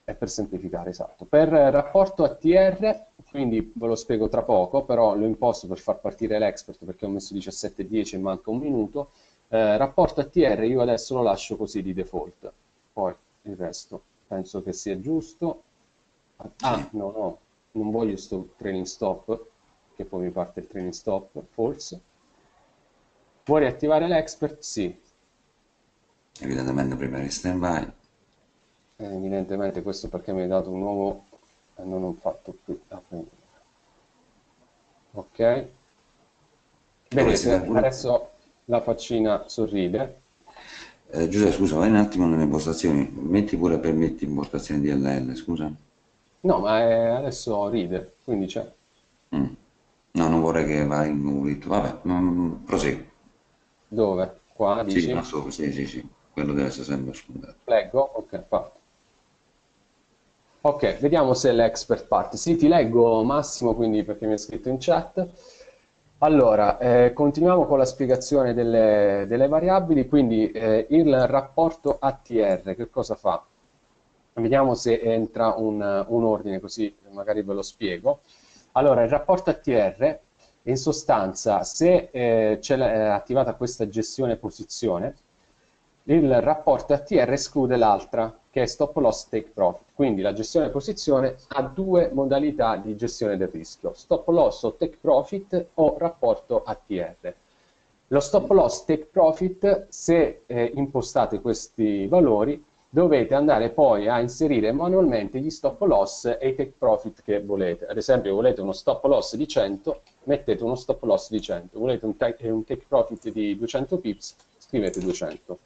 È per semplificare, esatto. Per rapporto ATR, quindi ve lo spiego tra poco, però lo imposto per far partire l'expert perché ho messo 17.10 e manca un minuto. Eh, rapporto ATR io adesso lo lascio così di default poi il resto penso che sia giusto. Ah, no, no, non voglio sto training stop, che poi mi parte il training stop, false. Vuoi riattivare l'expert? Sì. Evidentemente prima di stand by. Eh, evidentemente questo perché mi hai dato un nuovo e non ho fatto più Ok. Vedete, adesso la faccina sorride eh, Giuseppe, scusa, vai un attimo nelle impostazioni, metti pure permetti impostazioni DLL, scusa. No, ma è, adesso ride, quindi c'è. Mm. No, non vorrei che vai in un ritmo. Vabbè, mm, prosegui. Dove? Qua, dici? Sì, sopra, sì, sì, sì, quello deve essere sempre sfondato. Leggo? Ok, fatto. Ok, vediamo se l'expert parte. Sì, ti leggo Massimo, quindi perché mi hai scritto in chat. Allora, eh, continuiamo con la spiegazione delle, delle variabili, quindi eh, il rapporto ATR che cosa fa? Vediamo se entra un, un, ordine, così magari ve lo spiego. Allora, il rapporto ATR, in sostanza, se eh, c'è attivata questa gestione posizione, il rapporto ATR esclude l'altra, che è stop loss take profit. Quindi la gestione posizione ha due modalità di gestione del rischio, stop loss o take profit o rapporto ATR. Lo stop loss take profit, se eh, impostate questi valori, dovete andare poi a inserire manualmente gli stop loss e i take profit che volete. Ad esempio, volete uno stop loss di 100, mettete uno stop loss di 100. Volete un, un take profit di 200 pips, scrivete 200.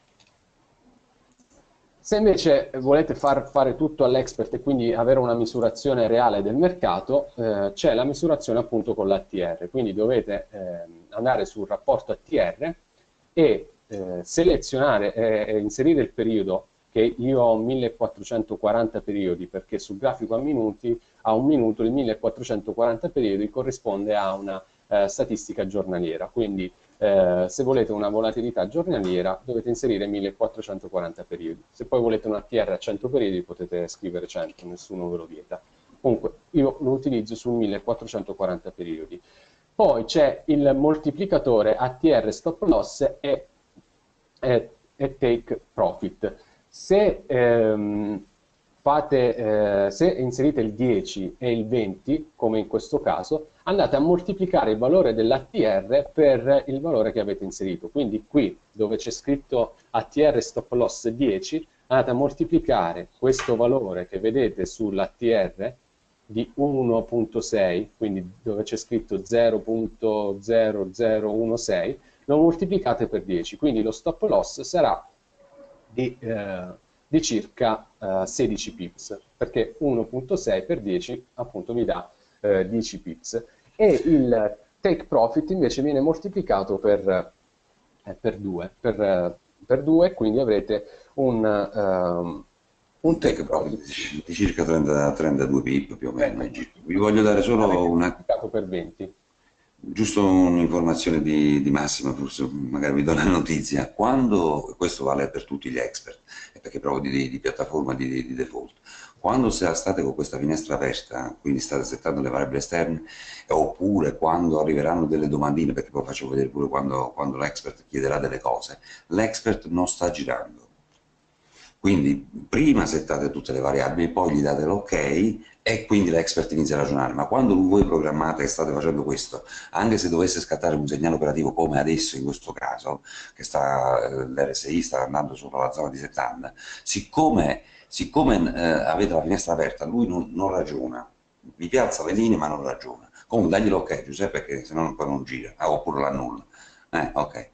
Se invece volete far fare tutto all'expert e quindi avere una misurazione reale del mercato, eh, c'è la misurazione appunto con l'ATR, quindi dovete eh, andare sul rapporto ATR e eh, selezionare e inserire il periodo che io ho 1440 periodi, perché sul grafico a minuti, a un minuto, il 1440 periodi corrisponde a una eh, statistica giornaliera. Quindi eh, se volete una volatilità giornaliera dovete inserire 1440 periodi. Se poi volete un ATR a 100 periodi potete scrivere 100, nessuno ve lo vieta. Comunque io lo utilizzo su 1440 periodi. Poi c'è il moltiplicatore ATR stop loss e, e, e take profit. Se, ehm, fate, eh, se inserite il 10 e il 20, come in questo caso, andate a moltiplicare il valore dell'ATR per il valore che avete inserito. Quindi qui dove c'è scritto ATR stop loss 10, andate a moltiplicare questo valore che vedete sull'ATR di 1.6, quindi dove c'è scritto 0.0016, lo moltiplicate per 10, quindi lo stop loss sarà di, eh, di circa eh, 16 pips, perché 1.6 per 10 appunto mi dà eh, 10 pips. E il take profit invece viene moltiplicato per, eh, per 2, per, eh, per 2, quindi avrete un... Um, un take profit di circa 30, 32 pip più o meno. Vi voglio dare solo una... per 20. Giusto un'informazione di, di, massima, forse magari vi do la notizia. Quando, questo vale per tutti gli expert, perché proprio di, di piattaforma di, di, default, quando state con questa finestra aperta, quindi state settando le variabili esterne, oppure quando arriveranno delle domandine, perché poi faccio vedere pure quando, quando l'expert chiederà delle cose, l'expert non sta girando quindi prima settate tutte le variabili, poi gli date l'ok e quindi l'expert inizia a ragionare. Ma quando voi programmate e state facendo questo, anche se dovesse scattare un segnale operativo come adesso in questo caso, che eh, l'RSI sta andando sopra la zona di 70, siccome, siccome eh, avete la finestra aperta, lui non, non, ragiona, vi piazza le linee ma non ragiona. Comunque dagli l'ok Giuseppe, perché se no poi non gira, ah, oppure l'annulla. Eh, ok.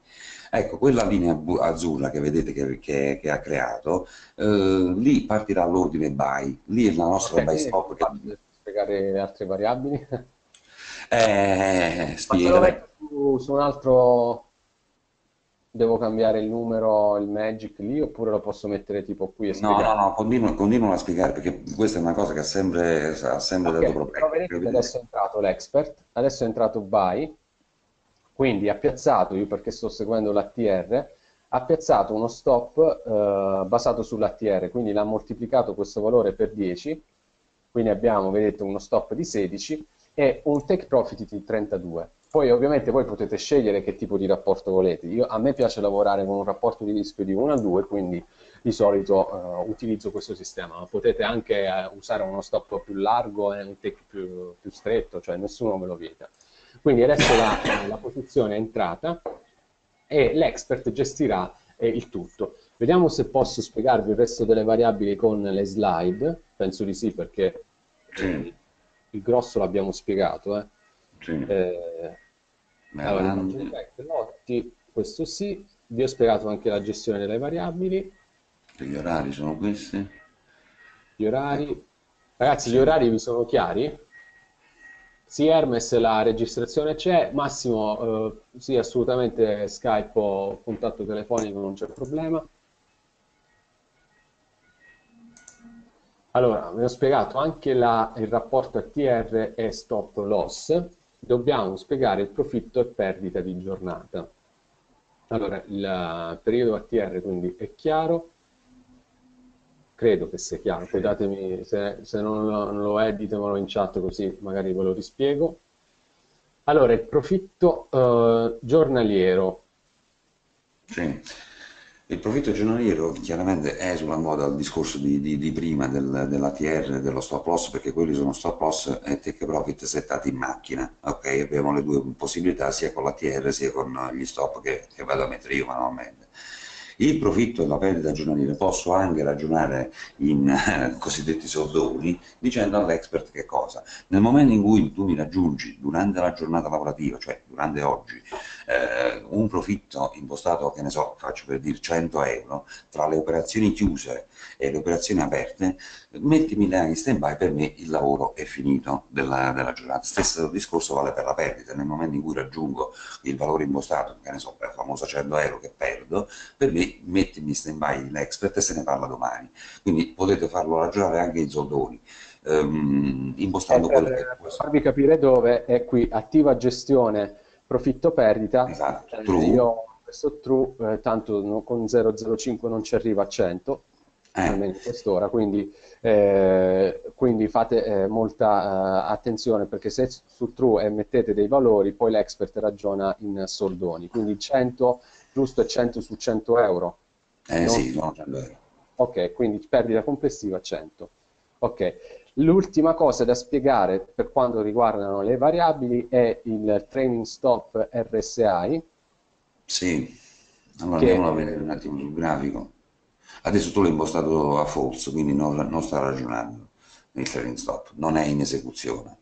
Ecco, quella linea azzurra che vedete che, che, che ha creato, eh, lì partirà l'ordine buy, lì è la nostra buy stop. Che... Spiegare le altre variabili? Eh, spiega. Su, su un altro devo cambiare il numero, il magic lì, oppure lo posso mettere tipo qui e spiegare? No, no, no, continuo, continuo a spiegare, perché questa è una cosa che ha sempre, ha sempre okay, dato problemi. Adesso è entrato l'expert, adesso è entrato buy, quindi ha piazzato, io perché sto seguendo l'ATR, ha piazzato uno stop eh, basato sull'ATR, quindi l'ha moltiplicato questo valore per 10, quindi abbiamo, vedete, uno stop di 16 e un take profit di 32. Poi ovviamente voi potete scegliere che tipo di rapporto volete. Io, a me piace lavorare con un rapporto di rischio di 1 a 2, quindi di solito uh, utilizzo questo sistema, ma potete anche uh, usare uno stop più largo e un take più, più stretto, cioè nessuno me lo vieta. Quindi adesso la, la posizione è entrata e l'expert gestirà eh, il tutto. Vediamo se posso spiegarvi il resto delle variabili con le slide, penso di sì perché sì. il grosso l'abbiamo spiegato. Eh. Sì. Eh, allora, lotti, questo sì, vi ho spiegato anche la gestione delle variabili. Gli orari sono questi? Gli orari. Ragazzi, gli orari vi sono chiari? Sì, Hermes, la registrazione c'è. Massimo, eh, sì, assolutamente Skype o contatto telefonico, non c'è problema. Allora, vi ho spiegato anche la, il rapporto ATR e stop loss. Dobbiamo spiegare il profitto e perdita di giornata. Allora, il periodo ATR quindi è chiaro, credo che sia chiaro, poi datemi, se, se non, lo, non lo è ditemelo in chat così magari ve lo rispiego. Allora, il profitto eh, giornaliero. Sì. Il profitto giornaliero chiaramente è sulla moda il discorso di, di, di prima del, dell'ATR, dello stop loss, perché quelli sono stop loss e take profit settati in macchina. Ok, abbiamo le due possibilità sia con l'ATR sia con gli stop che, che vado a mettere io manualmente. Il profitto e la perdita giornaliera posso anche ragionare in eh, cosiddetti soldoni dicendo all'expert che cosa? Nel momento in cui tu mi raggiungi durante la giornata lavorativa, cioè durante oggi, eh, un profitto impostato, che ne so, faccio per dire 100 euro, tra le operazioni chiuse e le operazioni aperte, mettimi in stand by, per me il lavoro è finito della, della giornata. Stesso discorso vale per la perdita, nel momento in cui raggiungo il valore impostato, che ne so, per la famosa 100 euro che perdo, per me mettimi in stand by l'expert e se ne parla domani. Quindi potete farlo ragionare anche in soldoni ehm, impostando eh, quello che Per farvi capire dove è qui attiva gestione profitto perdita. Esatto, eh, io questo true, eh, tanto no, con 005 non ci arriva a 100, eh. almeno in quest'ora, quindi, eh, quindi fate eh, molta attenzione perché se su true mettete dei valori, poi l'expert ragiona in soldoni, quindi 100 giusto è 100 su 100 euro. Eh sì, no, 100 euro. Ok, quindi perdita complessiva 100. Ok, L'ultima cosa da spiegare per quanto riguardano le variabili è il training stop RSI. Sì, allora che... andiamo a vedere un attimo sul grafico. Adesso tu l'hai impostato a false, quindi non, non sta ragionando il training stop, non è in esecuzione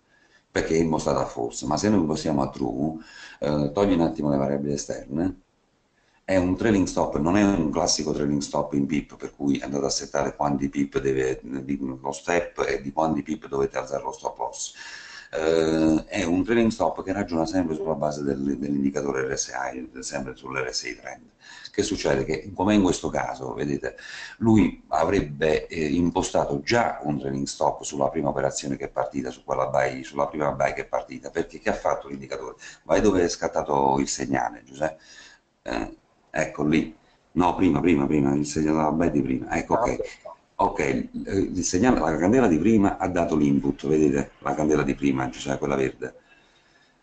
perché è impostato a false, ma se noi impostiamo a true, eh, togli un attimo le variabili esterne è un trailing stop, non è un classico trailing stop in pip, per cui andate a settare quanti pip deve, lo step e di quanti pip dovete alzare lo stop loss. Uh, è un trailing stop che ragiona sempre sulla base del, dell'indicatore RSI, sempre sull'RSI trend. Che succede? Che come in questo caso, vedete, lui avrebbe eh, impostato già un trailing stop sulla prima operazione che è partita, su buy, sulla prima buy che è partita, perché che ha fatto l'indicatore? Vai dove è scattato il segnale, Giuseppe. Eh, ecco lì, no prima, prima, prima, il segnale della bed di prima, ecco ok, ok, eh, il segnale, la candela di prima ha dato l'input, vedete, la candela di prima, cioè quella verde.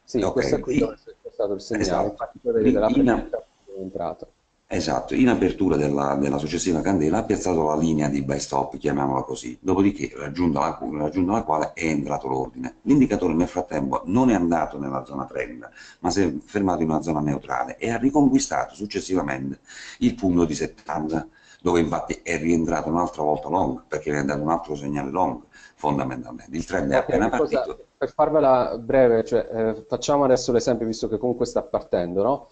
Sì, okay. questo qui è stato il segnale, esatto. infatti poi vedete la prima è entrato. Esatto, in apertura della, della, successiva candela ha piazzato la linea di buy stop, chiamiamola così, dopodiché raggiunta la, raggiunta la quale è entrato l'ordine. L'indicatore nel frattempo non è andato nella zona trend, ma si è fermato in una zona neutrale e ha riconquistato successivamente il punto di 70, dove infatti è rientrato un'altra volta long, perché è andato un altro segnale long, fondamentalmente. Il trend è appena partito. Per farvela breve, cioè, eh, facciamo adesso l'esempio, visto che comunque sta partendo, no?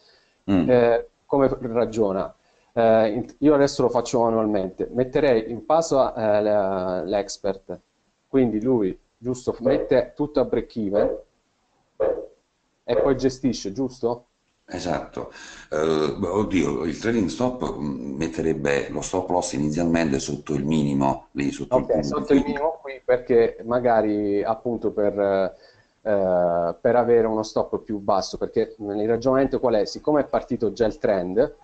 Mm. Eh, come ragiona? Eh, io adesso lo faccio manualmente, metterei in passo eh, l'expert, quindi lui giusto mette tutto a break even e poi gestisce, giusto? Esatto, uh, oddio, il trading stop mm, metterebbe lo stop loss inizialmente sotto il minimo, lì sotto okay, il sotto il minimo qui perché magari appunto per eh, per avere uno stop più basso, perché il ragionamento qual è? Siccome è partito già il trend,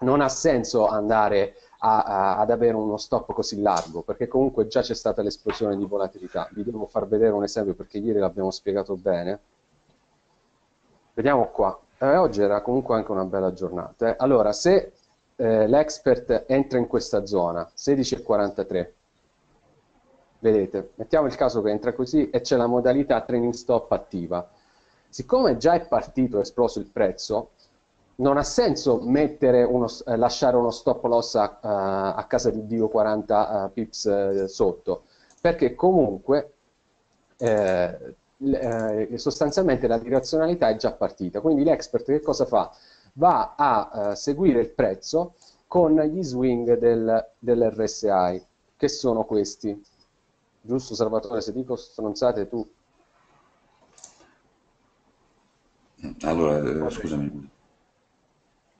non ha senso andare a, a, ad avere uno stop così largo, perché comunque già c'è stata l'esplosione di volatilità. Vi devo far vedere un esempio perché ieri l'abbiamo spiegato bene. Vediamo qua. Eh, oggi era comunque anche una bella giornata. Eh. Allora, se eh, l'expert entra in questa zona, 16,43, Vedete, mettiamo il caso che entra così e c'è la modalità training stop attiva. Siccome già è partito, è esploso il prezzo, non ha senso uno, eh, lasciare uno stop loss a, a, a casa di Dio 40 uh, pips eh, sotto, perché comunque eh, eh, sostanzialmente la direzionalità è già partita. Quindi l'expert che cosa fa? Va a seguire il prezzo con gli swing del, dell'RSI, che sono questi. Giusto Salvatore, se dico stronzate tu. Allora, eh, scusami.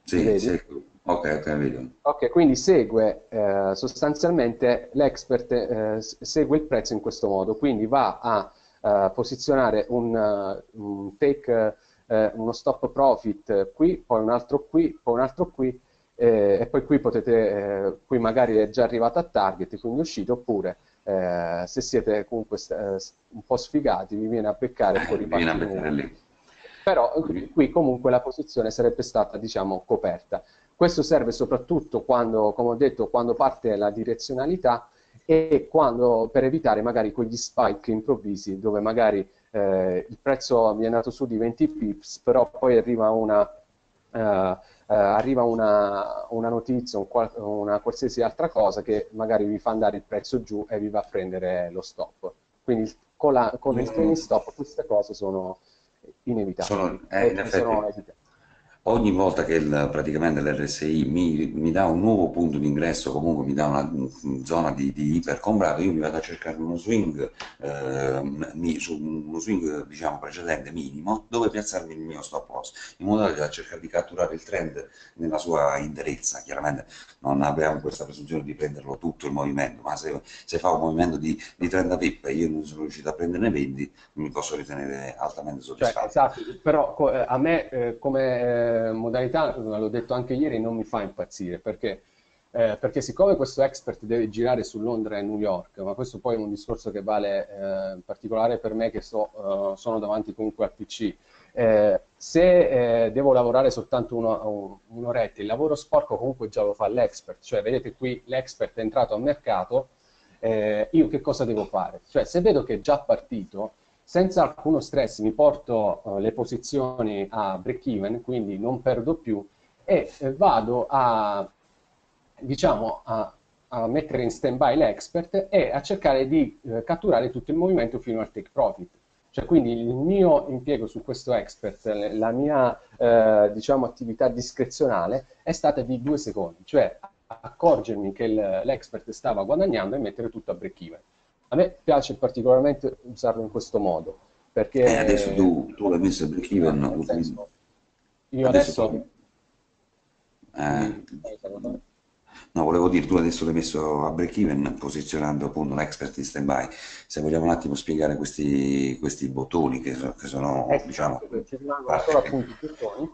Sì, sì, ok, ok, vedo. Ok, quindi segue eh, sostanzialmente l'expert eh, segue il prezzo in questo modo, quindi va a uh, posizionare un, uh, un take, uh, uno stop profit qui, poi un altro qui, poi un altro qui, eh, e poi qui potete, qui magari è già arrivato a target, quindi è uscito, oppure eh, se siete comunque eh, un po' sfigati vi viene a beccare fuori eh, però qui comunque la posizione sarebbe stata diciamo coperta. Questo serve soprattutto quando come ho detto quando parte la direzionalità e quando, per evitare magari quegli spike improvvisi dove magari eh, il prezzo vi è andato su di 20 pips però poi arriva una Uh, eh, arriva una, una notizia, un, una qualsiasi altra cosa che magari vi fa andare il prezzo giù e vi va a prendere lo stop. Quindi con, la, con il training stop queste cose sono inevitabili. Sono, eh, in effetti, sono ogni volta che il, praticamente l'RSI mi, mi, dà un nuovo punto di ingresso, comunque mi dà una zona di, di ipercomprato, io mi vado a cercare uno swing, eh, mi, su uno swing diciamo, precedente minimo dove piazzarmi il mio stop loss, in modo da cercare di catturare il trend nella sua interezza. Chiaramente non abbiamo questa presunzione di prenderlo tutto il movimento, ma se, se fa un movimento di, di 30 pip e io non sono riuscito a prenderne 20, mi posso ritenere altamente cioè, soddisfatto. Cioè, esatto, però eh, a me eh, come eh, modalità, l'ho detto anche ieri, non mi fa impazzire perché, eh, perché siccome questo expert deve girare su Londra e New York, ma questo poi è un discorso che vale eh, in particolare per me che so, sono davanti comunque al PC, se devo lavorare soltanto uno, un'oretta, il lavoro sporco comunque già lo fa l'expert, cioè vedete qui l'expert è entrato al mercato, io che cosa devo fare? Cioè se vedo che è già partito, senza alcuno stress mi porto uh, le posizioni a break even, quindi non perdo più e eh, vado a, diciamo, a, a, mettere in stand by l'expert e a cercare di eh, catturare tutto il movimento fino al take profit. Cioè, quindi il mio impiego su questo expert, la mia eh, diciamo, attività discrezionale è stata di due secondi, cioè accorgermi che l'expert stava guadagnando e mettere tutto a break even. A me piace particolarmente usarlo in questo modo, perché... Eh, adesso tu, tu l'hai messo a break even, no? Senso, io adesso... adesso... Eh, no, volevo dire, tu adesso l'hai messo a break even posizionando appunto l'expert in stand by. Se vogliamo un attimo spiegare questi, questi bottoni che, che sono, ecco, diciamo... Ci rimangono solo appunto i bottoni.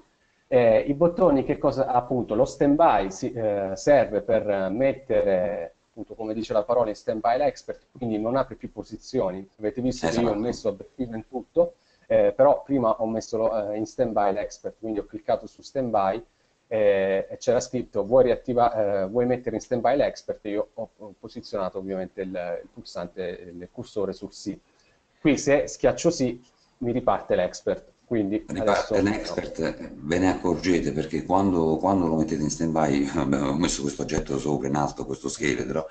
Eh, I bottoni che cosa, appunto, lo stand by si, eh, serve per mettere appunto come dice la parola in stand by l'expert, quindi non apre più posizioni. Avete visto esatto. che io ho esatto. messo a break even tutto, eh, però prima ho messo eh, in stand by l'expert, quindi ho cliccato su stand by eh, e c'era scritto vuoi, eh, vuoi, mettere in stand by l'expert e io ho, ho posizionato ovviamente il, il, pulsante, il cursore sul sì. Qui se schiaccio sì mi riparte l'expert. Quindi Riparte l'expert, ve ne accorgete perché quando, quando lo mettete in stand by, ho messo questo oggetto sopra in alto, questo scheletro,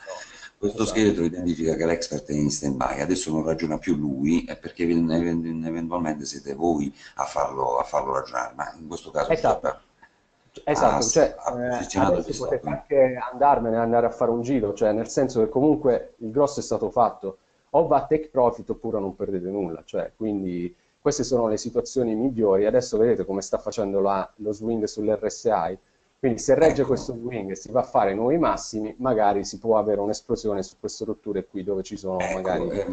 questo scheletro identifica che l'expert è in stand by, adesso non ragiona più lui, è perché eventualmente siete voi a farlo, a farlo ragionare, ma in questo caso esatto. Esatto, cioè, eh, adesso potete anche andarmene, andare a fare un giro, cioè nel senso che comunque il grosso è stato fatto, o va a take profit oppure non perdete nulla, cioè quindi queste sono le situazioni migliori. Adesso vedete come sta facendo la, lo swing sull'RSI. Quindi se regge ecco. questo swing e si va a fare nuovi massimi, magari si può avere un'esplosione su queste rotture qui dove ci sono ecco, magari... Eh,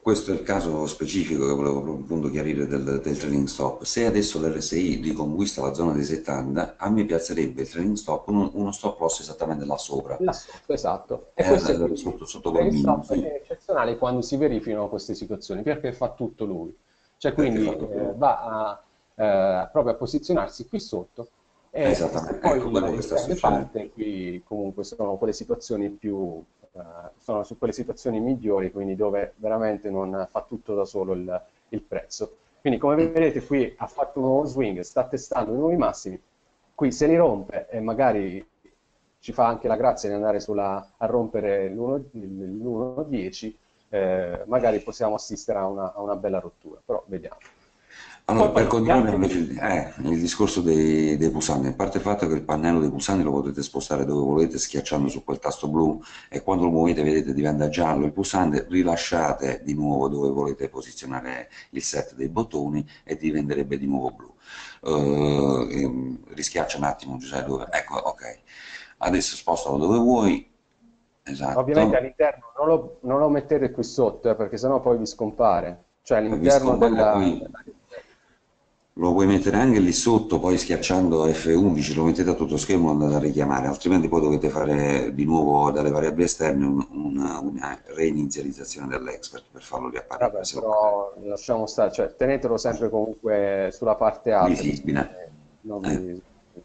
questo è il caso specifico che volevo appunto chiarire del, del trailing stop. Se adesso l'RSI riconquista la zona dei 70, a me piacerebbe il trailing stop uno, uno stop loss esattamente là sopra. Là sotto, esatto. E eh, questo è sotto, sotto quel minimo. È eccezionale quando si verificano queste situazioni, perché fa tutto lui. Cioè quindi eh, va a, eh, proprio a posizionarsi qui sotto e poi ecco le parte qui comunque sono quelle situazioni più eh, sono su quelle situazioni migliori, quindi dove veramente non fa tutto da solo il, il prezzo. Quindi come vedete qui ha fatto un nuovo swing, sta testando i nuovi massimi, qui se li rompe e magari ci fa anche la grazia di andare sulla, a rompere l'1.10, eh, magari possiamo assistere a una, a una, bella rottura, però vediamo. Allora, per continuare invece eh, il discorso dei, dei, pulsanti, a parte il fatto che il pannello dei pulsanti lo potete spostare dove volete schiacciando su quel tasto blu e quando lo muovete vedete diventa giallo il pulsante, rilasciate di nuovo dove volete posizionare il set dei bottoni e diventerebbe di nuovo blu. Uh, rischiaccia un attimo Giuseppe dove... Ecco, ok. Adesso spostalo dove vuoi, Esatto. Ovviamente all'interno non lo, non lo, mettete qui sotto, eh, perché sennò poi vi scompare. Cioè all'interno della... Poi lo puoi mettere anche lì sotto, poi schiacciando F11 lo mettete a tutto schermo e andate a richiamare, altrimenti poi dovete fare di nuovo dalle variabili esterne un, una, una, reinizializzazione dell'expert per farlo riapparire. Vabbè, però lasciamo stare, cioè tenetelo sempre comunque sulla parte alta. Visibile. Non vi, eh.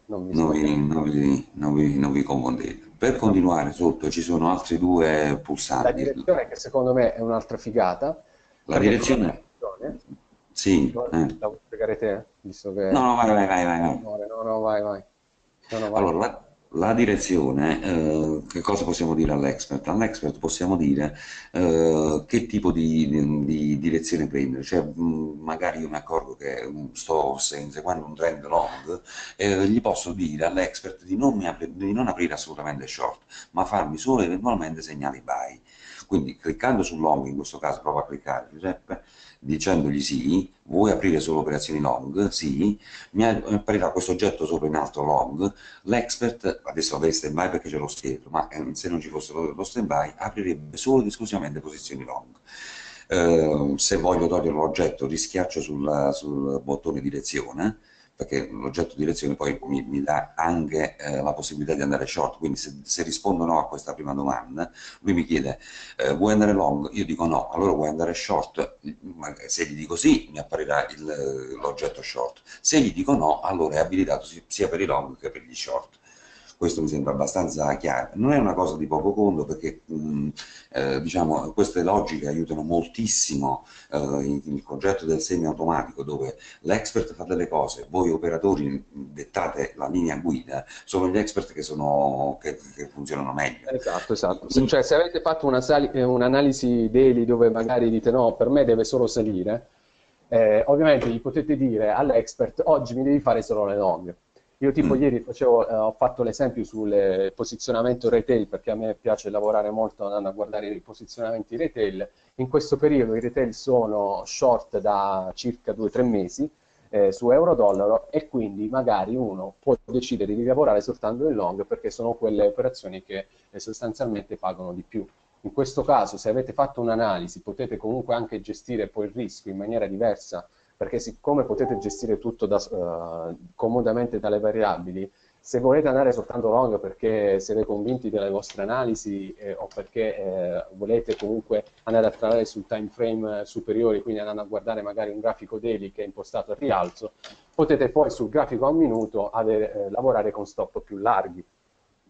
non vi, non vi, non vi, non vi, non vi confondete. Per continuare sotto ci sono altri due pulsanti. La direzione che secondo me è un'altra figata. La direzione? Sì. Eh. La vuoi spiegare te? Visto che... No, no, vai, vai, vai. vai. No, no, vai, vai. No, no, vai. Allora, la, la direzione, eh, che cosa possiamo dire all'expert? All'expert possiamo dire eh, che tipo di, di, direzione prendere, cioè magari io mi accorgo che sto seguendo un trend long, eh, gli posso dire all'expert di, di, non aprire assolutamente short, ma farmi solo eventualmente segnali buy. Quindi cliccando sul long, in questo caso prova a cliccare Giuseppe, dicendogli sì, vuoi aprire solo operazioni long? Sì, mi apparirà questo oggetto sopra in alto long, l'expert, adesso avere stand by perché c'è lo schieto, ma eh, se non ci fosse lo, lo stand by aprirebbe solo ed esclusivamente posizioni long. Eh, se voglio togliere l'oggetto rischiaccio sul, sul bottone direzione, perché l'oggetto di lezione poi mi, mi dà anche eh, la possibilità di andare short, quindi se, se, rispondo no a questa prima domanda, lui mi chiede eh, vuoi andare long? Io dico no, allora vuoi andare short? se gli dico sì mi apparirà l'oggetto short, se gli dico no allora è abilitato sia per i long che per gli short questo mi sembra abbastanza chiaro. Non è una cosa di poco conto perché mh, eh, diciamo, queste logiche aiutano moltissimo eh, in il concetto del semi-automatico dove l'expert fa delle cose, voi operatori dettate la linea guida, sono gli expert che, sono, che, che funzionano meglio. Esatto, esatto. Se, cioè, se avete fatto un'analisi daily dove magari dite no, per me deve solo salire, eh, ovviamente gli potete dire all'expert oggi mi devi fare solo le long io tipo mm. ieri facevo, eh, ho fatto l'esempio sul posizionamento retail perché a me piace lavorare molto andando a guardare i posizionamenti retail. In questo periodo i retail sono short da circa 2-3 mesi eh, su euro-dollaro e quindi magari uno può decidere di lavorare soltanto in long perché sono quelle operazioni che eh, sostanzialmente pagano di più. In questo caso se avete fatto un'analisi potete comunque anche gestire poi il rischio in maniera diversa perché siccome potete gestire tutto da, uh, comodamente dalle variabili, se volete andare soltanto long perché siete convinti delle vostre analisi eh, o perché eh, volete comunque andare a lavorare sul time frame superiore, quindi andando a guardare magari un grafico daily che è impostato a rialzo, potete poi sul grafico a un minuto avere, eh, lavorare con stop più larghi,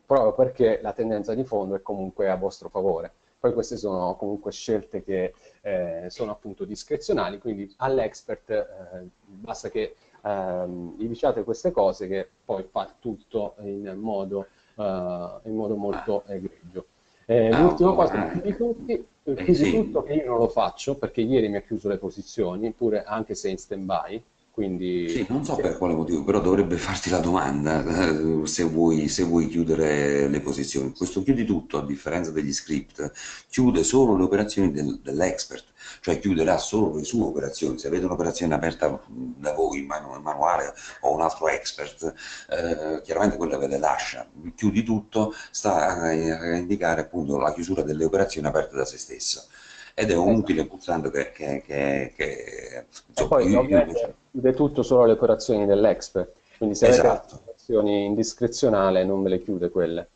proprio perché la tendenza di fondo è comunque a vostro favore. Poi queste sono comunque scelte che eh, sono appunto discrezionali, quindi all'expert eh, basta che ehm, gli diciate queste cose che poi fa tutto in modo, uh, in modo molto egregio. Eh, ah, l'ultima cosa, chiudi tutti, chiudi tutto che io non lo faccio perché ieri mi ha chiuso le posizioni, pure anche se in stand by, quindi, sì, non so per quale motivo, però dovrebbe farti la domanda eh, se, vuoi, se, vuoi, chiudere le posizioni. Questo chiudi tutto, a differenza degli script, chiude solo le operazioni del, dell'expert, cioè chiuderà solo le sue operazioni. Se avete un'operazione aperta da voi in manu manuale o un altro expert, eh, chiaramente quella ve le lascia. Chiudi tutto, sta a, a indicare appunto la chiusura delle operazioni aperte da se stesso ed è un utile pulsante che, che, che, che insomma, poi io, ovviamente io... chiude tutto solo le operazioni dell'expert quindi se esatto. avete operazioni indiscrezionali non ve le chiude quelle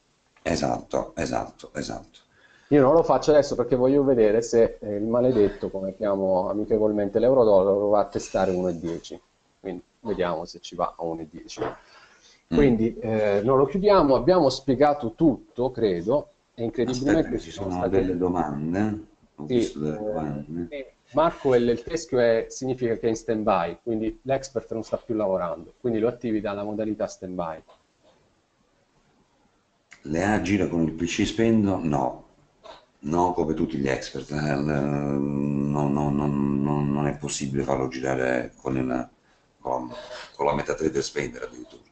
esatto, esatto, esatto io non lo faccio adesso perché voglio vedere se eh, il maledetto, come chiamo amichevolmente l'euro-dollaro, va a testare 1,10. Quindi vediamo se ci va a 1,10. Mm. Quindi eh, non lo chiudiamo, abbiamo spiegato tutto, credo, e incredibilmente Aspetta, ci sono, sono delle domande. Sì, eh, Marco il, il teschio è, significa che è in stand by, quindi l'expert non sta più lavorando, quindi lo attivi dalla modalità stand by. Le A gira con il PC spento? No, no come tutti gli expert, eh, no, no, no, non è possibile farlo girare con, il, con, con la MetaTrader spendere addirittura.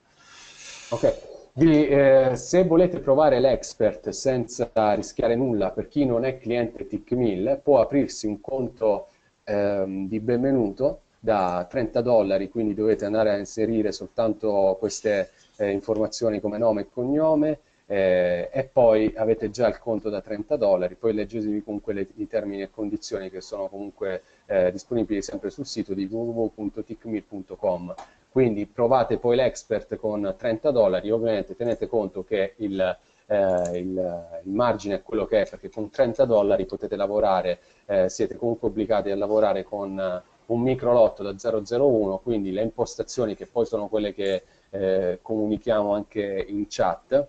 Ok, vi, eh, se volete provare l'expert senza rischiare nulla, per chi non è cliente TickMill, può aprirsi un conto ehm, di benvenuto da 30 dollari, quindi dovete andare a inserire soltanto queste eh, informazioni come nome e cognome, eh, e poi avete già il conto da 30 dollari, poi leggetevi comunque le, i termini e condizioni che sono comunque eh, disponibili sempre sul sito di www.tickmill.com quindi provate poi l'expert con 30 dollari, ovviamente tenete conto che il, eh, il, il, margine è quello che è, perché con 30 dollari potete lavorare, eh, siete comunque obbligati a lavorare con uh, un micro lotto da 001, quindi le impostazioni che poi sono quelle che eh, comunichiamo anche in chat,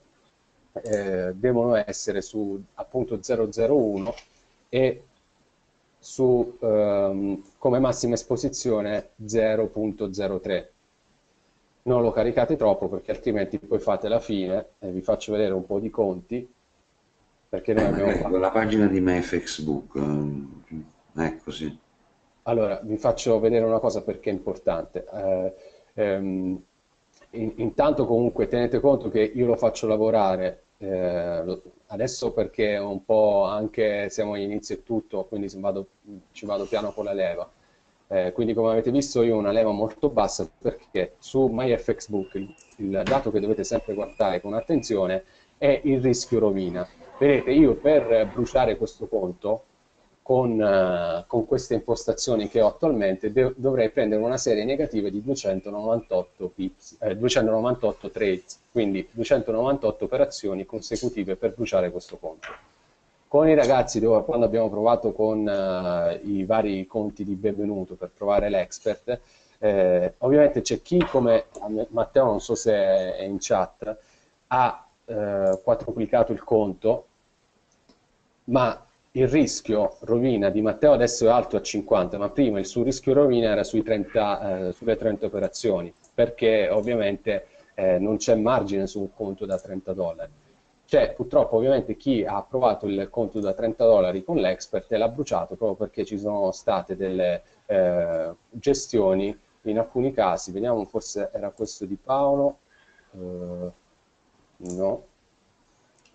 eh, devono essere su appunto 001 e su um, come massima esposizione 0.03 non lo caricate troppo perché altrimenti poi fate la fine e vi faccio vedere un po' di conti perché noi eh, abbiamo fatto... la pagina di MyFXBook eh, è così. Allora vi faccio vedere una cosa perché è importante. Eh, ehm, in, intanto comunque tenete conto che io lo faccio lavorare eh, adesso perché un po' anche siamo all'inizio e tutto quindi vado, ci vado piano con la leva eh, quindi come avete visto io ho una leva molto bassa perché su MyFXBook il, il dato che dovete sempre guardare con attenzione è il rischio rovina. Vedete, io per bruciare questo conto con, uh, con, queste impostazioni che ho attualmente dovrei prendere una serie negativa di 298, pips, eh, 298 trades, quindi 298 operazioni consecutive per bruciare questo conto. Con i ragazzi dove, quando abbiamo provato con uh, i vari conti di benvenuto per provare l'expert, eh, ovviamente c'è chi come Matteo, non so se è in chat, ha eh, quadruplicato il conto, ma il rischio rovina di Matteo adesso è alto a 50, ma prima il suo rischio rovina era 30, eh, sulle 30 operazioni, perché ovviamente eh, non c'è margine su un conto da 30 dollari. C'è purtroppo ovviamente chi ha approvato il conto da 30 dollari con l'expert l'ha bruciato proprio perché ci sono state delle eh, gestioni in alcuni casi, vediamo forse era questo di Paolo, eh, no,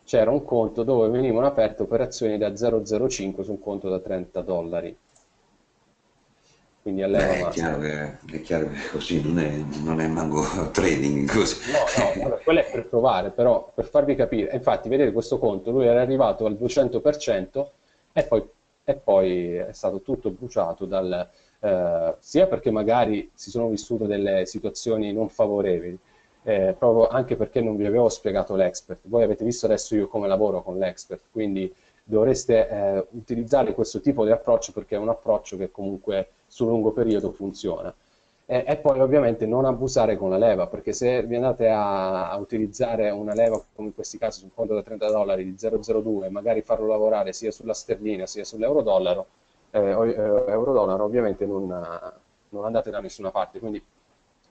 c'era un conto dove venivano aperte operazioni da 0,05 su un conto da 30 dollari. Quindi Beh, è, chiaro che, è chiaro che così non è, non è mango trading così. No, no, vabbè, quello è per provare, però per farvi capire, infatti vedete questo conto, lui era arrivato al 200% e poi, e poi è stato tutto bruciato dal, eh, sia perché magari si sono vissute delle situazioni non favorevoli, eh, proprio anche perché non vi avevo spiegato l'expert. Voi avete visto adesso io come lavoro con l'expert, quindi dovreste eh, utilizzare questo tipo di approccio perché è un approccio che comunque sul lungo periodo funziona. E, e, poi ovviamente non abusare con la leva, perché se vi andate a, a, utilizzare una leva, come in questi casi, su un conto da 30 dollari di 0,02 e magari farlo lavorare sia sulla sterlina sia sull'euro-dollaro, eh, eh, euro-dollaro ovviamente non, non andate da nessuna parte, quindi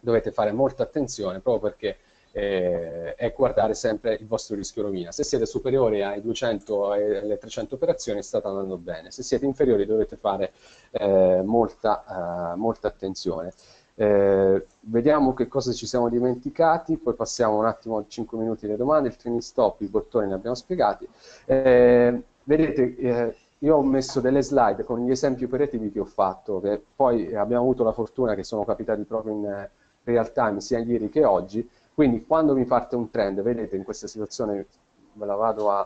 dovete fare molta attenzione proprio perché eh, e guardare sempre il vostro rischio rovina. Se siete superiori ai 200 e alle 300 operazioni state andando bene, se siete inferiori dovete fare eh, molta, uh, molta, attenzione. Eh, vediamo che cosa ci siamo dimenticati, poi passiamo un attimo a 5 minuti alle domande, il training stop, i bottoni li abbiamo spiegati. Eh, vedete, eh, io ho messo delle slide con gli esempi operativi che ho fatto, che poi abbiamo avuto la fortuna che sono capitati proprio in real time sia ieri che oggi, quindi quando mi parte un trend, vedete in questa situazione, ve la vado a,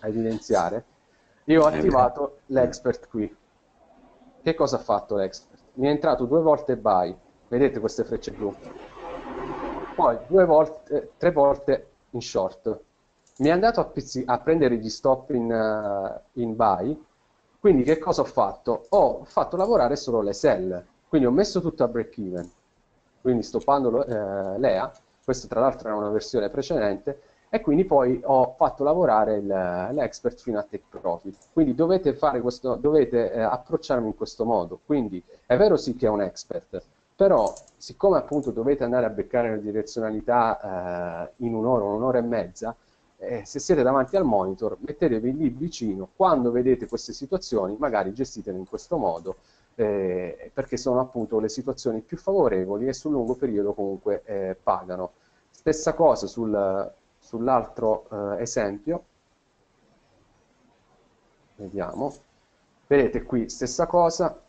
a evidenziare, io ho attivato l'expert qui. Che cosa ha fatto l'expert? Mi è entrato due volte buy, vedete queste frecce blu, poi due volte, tre volte in short. Mi è andato a, a prendere gli stop in, uh, in buy, quindi che cosa ho fatto? Ho fatto lavorare solo le sell, quindi ho messo tutto a break even quindi stoppando eh, l'EA, questa tra l'altro era una versione precedente, e quindi poi ho fatto lavorare l'expert fino a take profit. Quindi dovete, questo, dovete eh, approcciarmi in questo modo. Quindi è vero sì che è un expert, però siccome appunto dovete andare a beccare la direzionalità eh, in un'ora, un'ora e mezza, eh, se siete davanti al monitor mettetevi lì vicino, quando vedete queste situazioni magari gestitele in questo modo eh, perché sono appunto le situazioni più favorevoli e sul lungo periodo comunque eh, pagano. Stessa cosa sul, sull'altro eh, esempio, vediamo, vedete qui stessa cosa,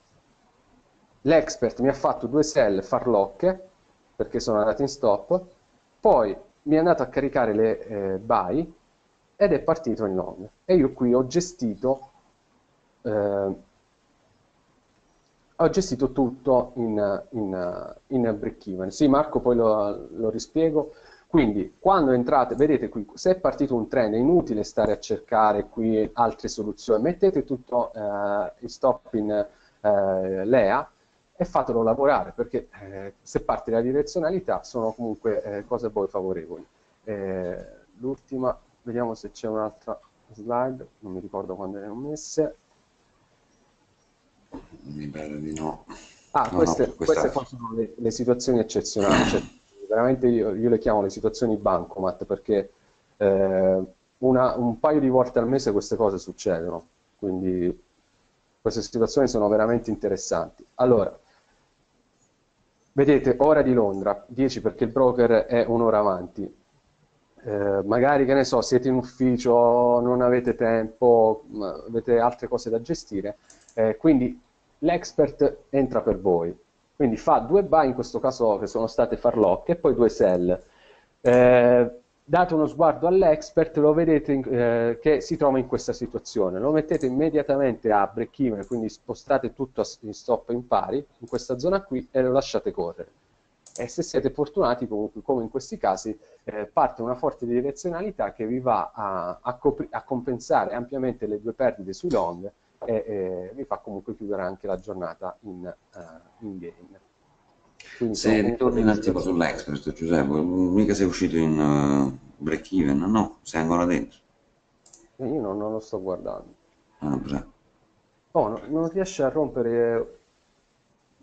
l'expert mi ha fatto due sell farlocche, perché sono andati in stop, poi mi è andato a caricare le eh, buy ed è partito in long. E io qui ho gestito eh, ho gestito tutto in, in, in break even. Sì, Marco, poi lo, lo, rispiego. Quindi, quando entrate, vedete qui, se è partito un trend, è inutile stare a cercare qui altre soluzioni. Mettete tutto eh, in stop in eh, LEA e fatelo lavorare, perché eh, se parte la direzionalità sono comunque eh, cose a voi favorevoli. Eh, l'ultima, vediamo se c'è un'altra slide, non mi ricordo quando le ho messe mi pare di no. Ah, no, queste, no, queste sono le, le, situazioni eccezionali, cioè, veramente io, io, le chiamo le situazioni bancomat perché eh, una, un paio di volte al mese queste cose succedono, quindi queste situazioni sono veramente interessanti. Allora, vedete, ora di Londra, 10 perché il broker è un'ora avanti, eh, magari, che ne so, siete in ufficio, non avete tempo, avete altre cose da gestire, eh, quindi l'expert entra per voi. Quindi fa due buy, in questo caso che sono state farlock, e poi due sell. Eh, date uno sguardo all'expert, lo vedete in, eh, che si trova in questa situazione, lo mettete immediatamente a break even, quindi spostate tutto in stop in pari, in questa zona qui, e lo lasciate correre e se siete fortunati, comunque, come in questi casi, eh, parte una forte direzionalità che vi va a, a, a, compensare ampiamente le due perdite sui long e eh, vi fa comunque chiudere anche la giornata in, uh, in game. Quindi se ritorni un attimo sull'expert, Giuseppe, mica sei uscito in uh, break even, no? Sei ancora dentro? Eh, io non, non lo sto guardando. Ah. Oh, no, non riesce a rompere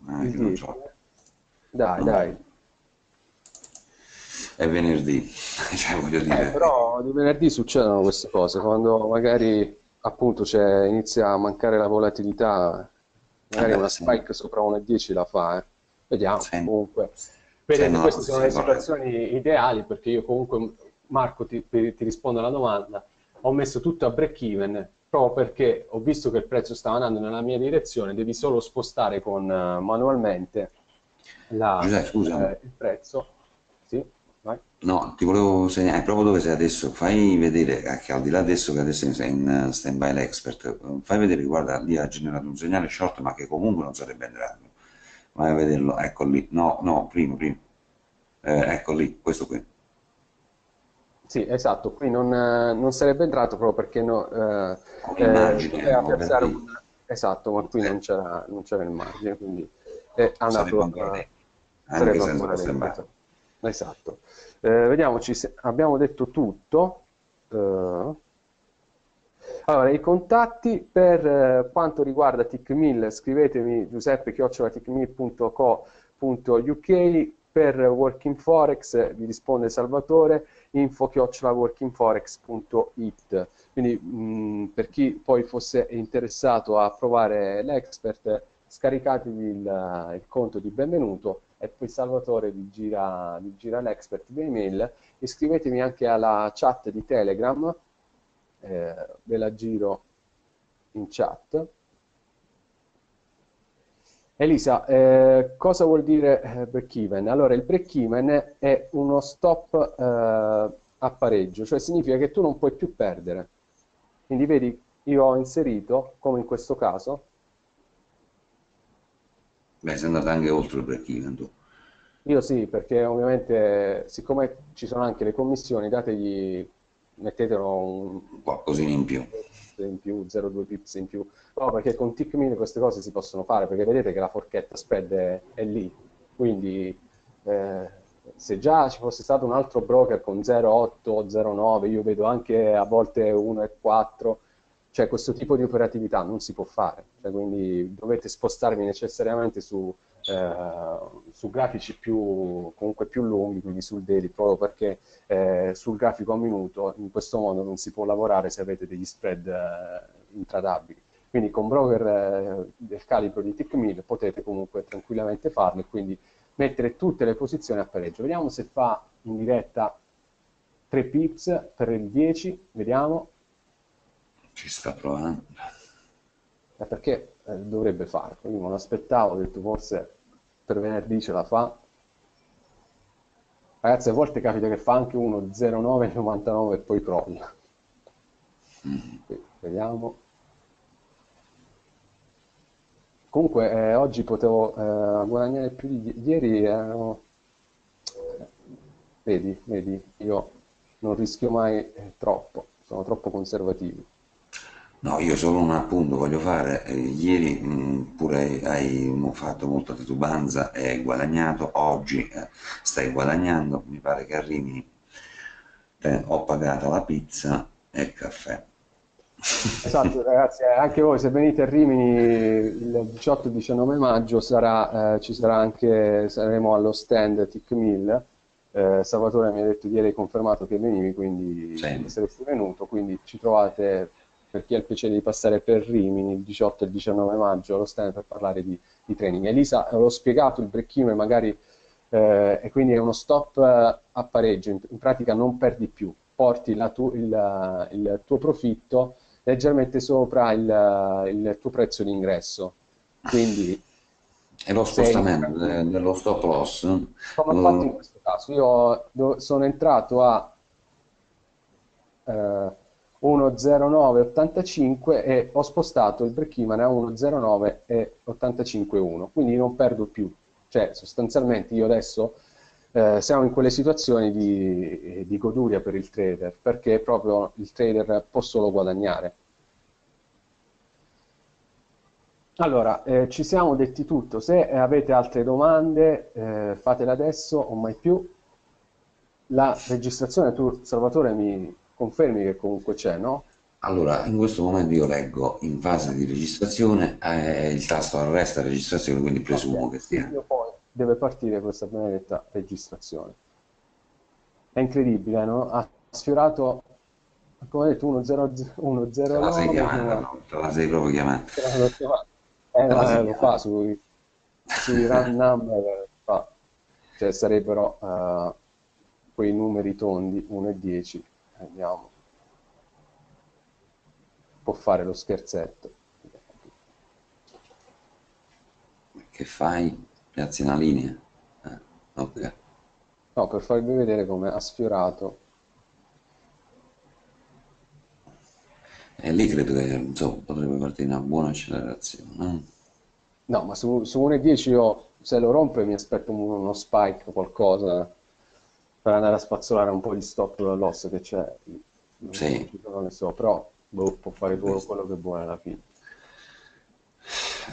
ah, il 10. Dai, no. dai. È venerdì, cioè voglio dire. Eh, però di venerdì succedono queste cose, quando magari appunto inizia a mancare la volatilità, magari eh, una spike sì. sopra 1,10 la fa, eh. Vediamo, sì. comunque. Vedete, no, queste sono le situazioni corretto. ideali perché io comunque, Marco, ti, ti rispondo alla domanda, ho messo tutto a break even proprio perché ho visto che il prezzo stava andando nella mia direzione, devi solo spostare con, uh, manualmente la, Giuseppe, eh, il prezzo. Vai. No, ti volevo segnare proprio dove sei adesso. Fai vedere eh, che al di là adesso che adesso sei in uh, stand by l'expert, fai vedere, guarda, lì ha generato un segnale short, ma che comunque non sarebbe entrato. Vai a vederlo, ecco lì. No, no, prima, prima. Eh, ecco lì, questo qui. Sì, esatto, qui non, non sarebbe entrato proprio perché no, eh, immagine, eh, piazzare un... Esatto, ma qui non c'era, non c'era il margine, quindi è andato a... Anche senza sembrare. Esatto. Eh, vediamoci, se abbiamo detto tutto. Uh, allora, i contatti per eh, quanto riguarda TICMIL, scrivetemi giuseppe-ticmill.co.uk per Working Forex vi risponde Salvatore, info-workingforex.it quindi mh, per chi poi fosse interessato a provare l'expert scaricatevi il, il, conto di benvenuto e poi Salvatore vi gira, vi gira l'expert via email. Iscrivetevi anche alla chat di Telegram, eh, ve la giro in chat. Elisa, eh, cosa vuol dire eh, break even? Allora, il break even è uno stop eh, a pareggio, cioè significa che tu non puoi più perdere. Quindi vedi, io ho inserito, come in questo caso, Beh, sei andato anche oltre il break-even tu. Io sì, perché ovviamente, siccome ci sono anche le commissioni, dategli, mettetelo un... Qualcosina in più. In più, 0,2 pips in più. No, perché con TickMin queste cose si possono fare, perché vedete che la forchetta spread è, è lì. Quindi, eh, se già ci fosse stato un altro broker con 0,8 o 0,9, io vedo anche a volte 1,4, cioè questo tipo di operatività non si può fare, cioè, quindi dovete spostarvi necessariamente su, eh, su grafici più, comunque più lunghi, quindi sul daily, proprio perché eh, sul grafico a minuto in questo modo non si può lavorare se avete degli spread eh, intradabili. Quindi con broker eh, del calibro di TickMill potete comunque tranquillamente farlo e quindi mettere tutte le posizioni a pareggio. Vediamo se fa in diretta 3 pips per il 10, vediamo, ci sta provando. Eh, perché eh, dovrebbe fare? Io non aspettavo, ho detto forse per venerdì ce la fa. Ragazzi, a volte capita che fa anche uno 0,999 e poi crolla. Mm. Vediamo. Comunque, eh, oggi potevo eh, guadagnare più di ieri. Erano... Vedi, vedi, io non rischio mai eh, troppo, sono troppo conservativo. No, io solo un appunto voglio fare. Eh, ieri mh, pure hai fatto molta titubanza e hai guadagnato, oggi eh, stai guadagnando, mi pare che arrivi, eh, ho pagato la pizza e il caffè. Esatto, ragazzi, eh, anche voi se venite a Rimini il 18-19 maggio sarà, eh, ci sarà anche, saremo allo stand TIC 1000. Eh, Salvatore mi ha detto ieri confermato che venivi, quindi sì. saresti venuto, quindi ci trovate per chi ha il piacere di passare per Rimini il 18 e il 19 maggio allo stand per parlare di, di training. Elisa, l'ho spiegato il brecchino e magari eh, e quindi è uno stop a pareggio, in, in pratica non perdi più, porti tu, il, il tuo profitto leggermente sopra il, il tuo prezzo di ingresso. Quindi è lo spostamento dello stop loss. Come ho fatto in questo caso? Io sono entrato a eh, 1,0985 e ho spostato il break even a 1,0985,1, quindi non perdo più. Cioè, sostanzialmente io adesso eh, siamo in quelle situazioni di, di, goduria per il trader, perché proprio il trader può solo guadagnare. Allora, eh, ci siamo detti tutto, se avete altre domande eh, fatele adesso o mai più. La registrazione, tu Salvatore mi confermi che comunque c'è, no? Allora, in questo momento io leggo in fase di registrazione eh, il tasto arresta registrazione, quindi presumo okay. che sia. Poi deve partire questa benedetta registrazione. È incredibile, no? Ha sfiorato, come detto, 1-0-1-0. Te la sei chiamata, no? Te la sei proprio chiamata. Eh, no, lo fa sui, sui run number, fa. Cioè sarebbero uh, quei numeri tondi 1 e 10. Andiamo può fare lo scherzetto. Che fai? Piazzi una linea? Eh, ok. No, per farvi vedere come ha sfiorato. E lì credo che insomma, potrebbe partire una buona accelerazione. No, no ma su, su 1.10 io se lo rompe mi aspetto uno spike o qualcosa per andare a spazzolare un po' di stop loss che c'è. Sì. Non ne so, però boh, può fare quello, quello che vuole alla fine.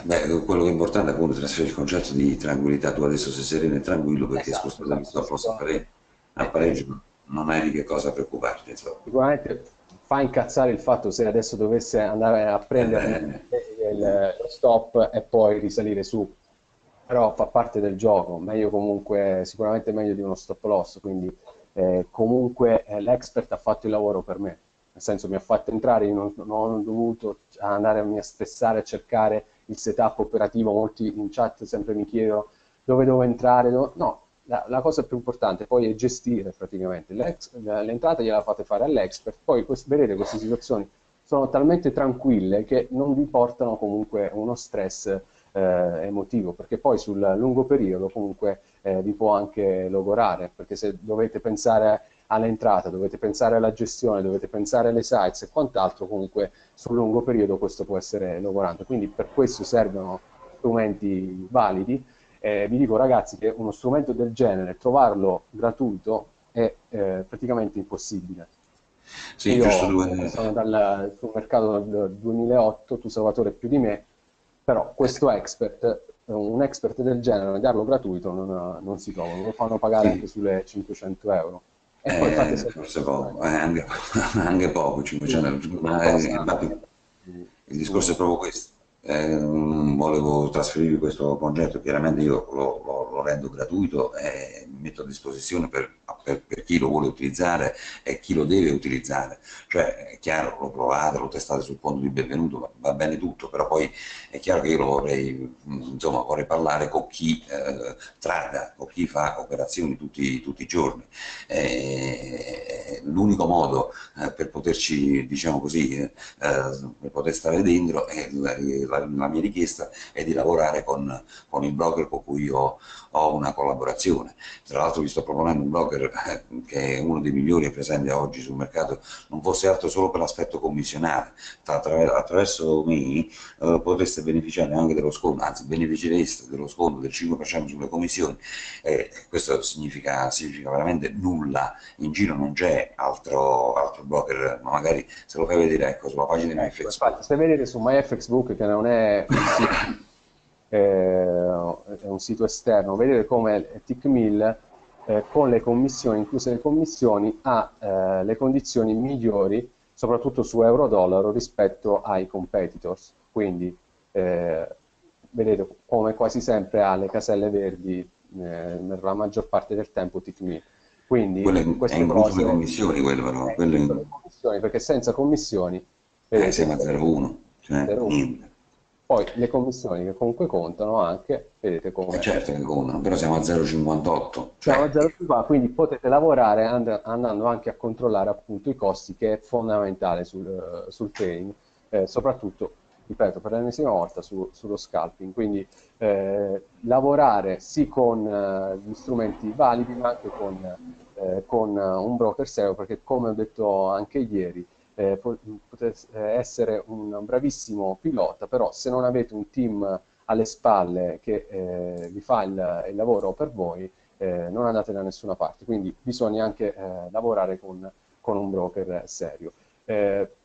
Beh, quello che è importante è appunto trasferire il concetto di tranquillità. Tu adesso sei sereno e tranquillo perché esatto, spostato esatto, sto a fare a pareggio, non hai di che cosa preoccuparti. Insomma. Sicuramente fa incazzare il fatto se adesso dovesse andare a prendere eh, il, lo stop e poi risalire su, però fa parte del gioco, meglio comunque, sicuramente meglio di uno stop loss, quindi eh, comunque eh, l'expert ha fatto il lavoro per me. Nel senso mi ha fatto entrare, io non, non ho dovuto andare a mi stressare a cercare il setup operativo, molti in chat sempre mi chiedono dove devo entrare, dove... no, la, la, cosa più importante poi è gestire praticamente, l'entrata gliela fate fare all'expert, poi quest, vedete queste situazioni sono talmente tranquille che non vi portano comunque uno stress eh, emotivo, perché poi sul lungo periodo comunque eh, vi può anche logorare, perché se dovete pensare all'entrata, dovete pensare alla gestione, dovete pensare alle sites e quant'altro, comunque sul lungo periodo questo può essere logorante. Quindi per questo servono strumenti validi. Eh, vi dico ragazzi che uno strumento del genere, trovarlo gratuito, è eh, praticamente impossibile. Sì, Io sono dal, sul mercato del 2008, tu Salvatore più di me, però questo expert, un expert del genere, darlo gratuito non, non si trova, lo fanno pagare sì. anche sulle 500 euro. E poi fate eh, forse poco, eh, anche, anche, poco, 500 ma, è, il discorso è proprio questo. Eh, volevo trasferire questo concetto, chiaramente io lo, lo, lo rendo gratuito e metto a disposizione per per, per, chi lo vuole utilizzare e chi lo deve utilizzare. Cioè, è chiaro, lo provate, lo testate sul fondo di benvenuto, va, bene tutto, però poi è chiaro che io lo vorrei, insomma, vorrei parlare con chi eh, trada, con chi fa operazioni tutti, tutti i giorni. L'unico modo eh, per poterci, diciamo così, eh, per poter stare dentro, la, la, la, mia richiesta è di lavorare con, con il broker con cui ho, ho una collaborazione. Tra l'altro vi sto proponendo un broker che è uno dei migliori presenti oggi sul mercato, non fosse altro solo per l'aspetto commissionale. Attraver attraverso me eh, potreste beneficiare anche dello sconto, anzi beneficereste dello sconto del 5% sulle commissioni. Eh, questo significa, significa, veramente nulla, in giro non c'è altro, altro, broker, ma magari se lo fai vedere ecco, sulla pagina di MyFX. Infatti, se vedete su MyFXBook che non è eh, è un sito esterno, vedete come TickMill eh, con le commissioni, incluse le commissioni, ha eh, le condizioni migliori soprattutto su euro-dollaro rispetto ai competitors. Quindi eh, vedete come quasi sempre ha le caselle verdi eh, nella maggior parte del tempo TICMI. Quindi quelle, queste è cose, le commissioni quello però. Eh, quelle... le commissioni, perché senza commissioni... Eh, siamo a 0,1. Cioè, Poi le commissioni che comunque contano anche, vedete come... Eh certo che contano, però siamo a 0,58. Cioè... Siamo a 0,58, quindi potete lavorare and andando anche a controllare appunto i costi, che è fondamentale sul, sul trading, eh, soprattutto ripeto, per l'ennesima volta su, sullo scalping, quindi eh, lavorare sì con eh, gli strumenti validi ma anche con, eh, con un broker serio perché come ho detto anche ieri eh, potete essere un bravissimo pilota, però se non avete un team alle spalle che eh, vi fa il, il, lavoro per voi, eh, non andate da nessuna parte, quindi bisogna anche lavorare con, con, un broker serio.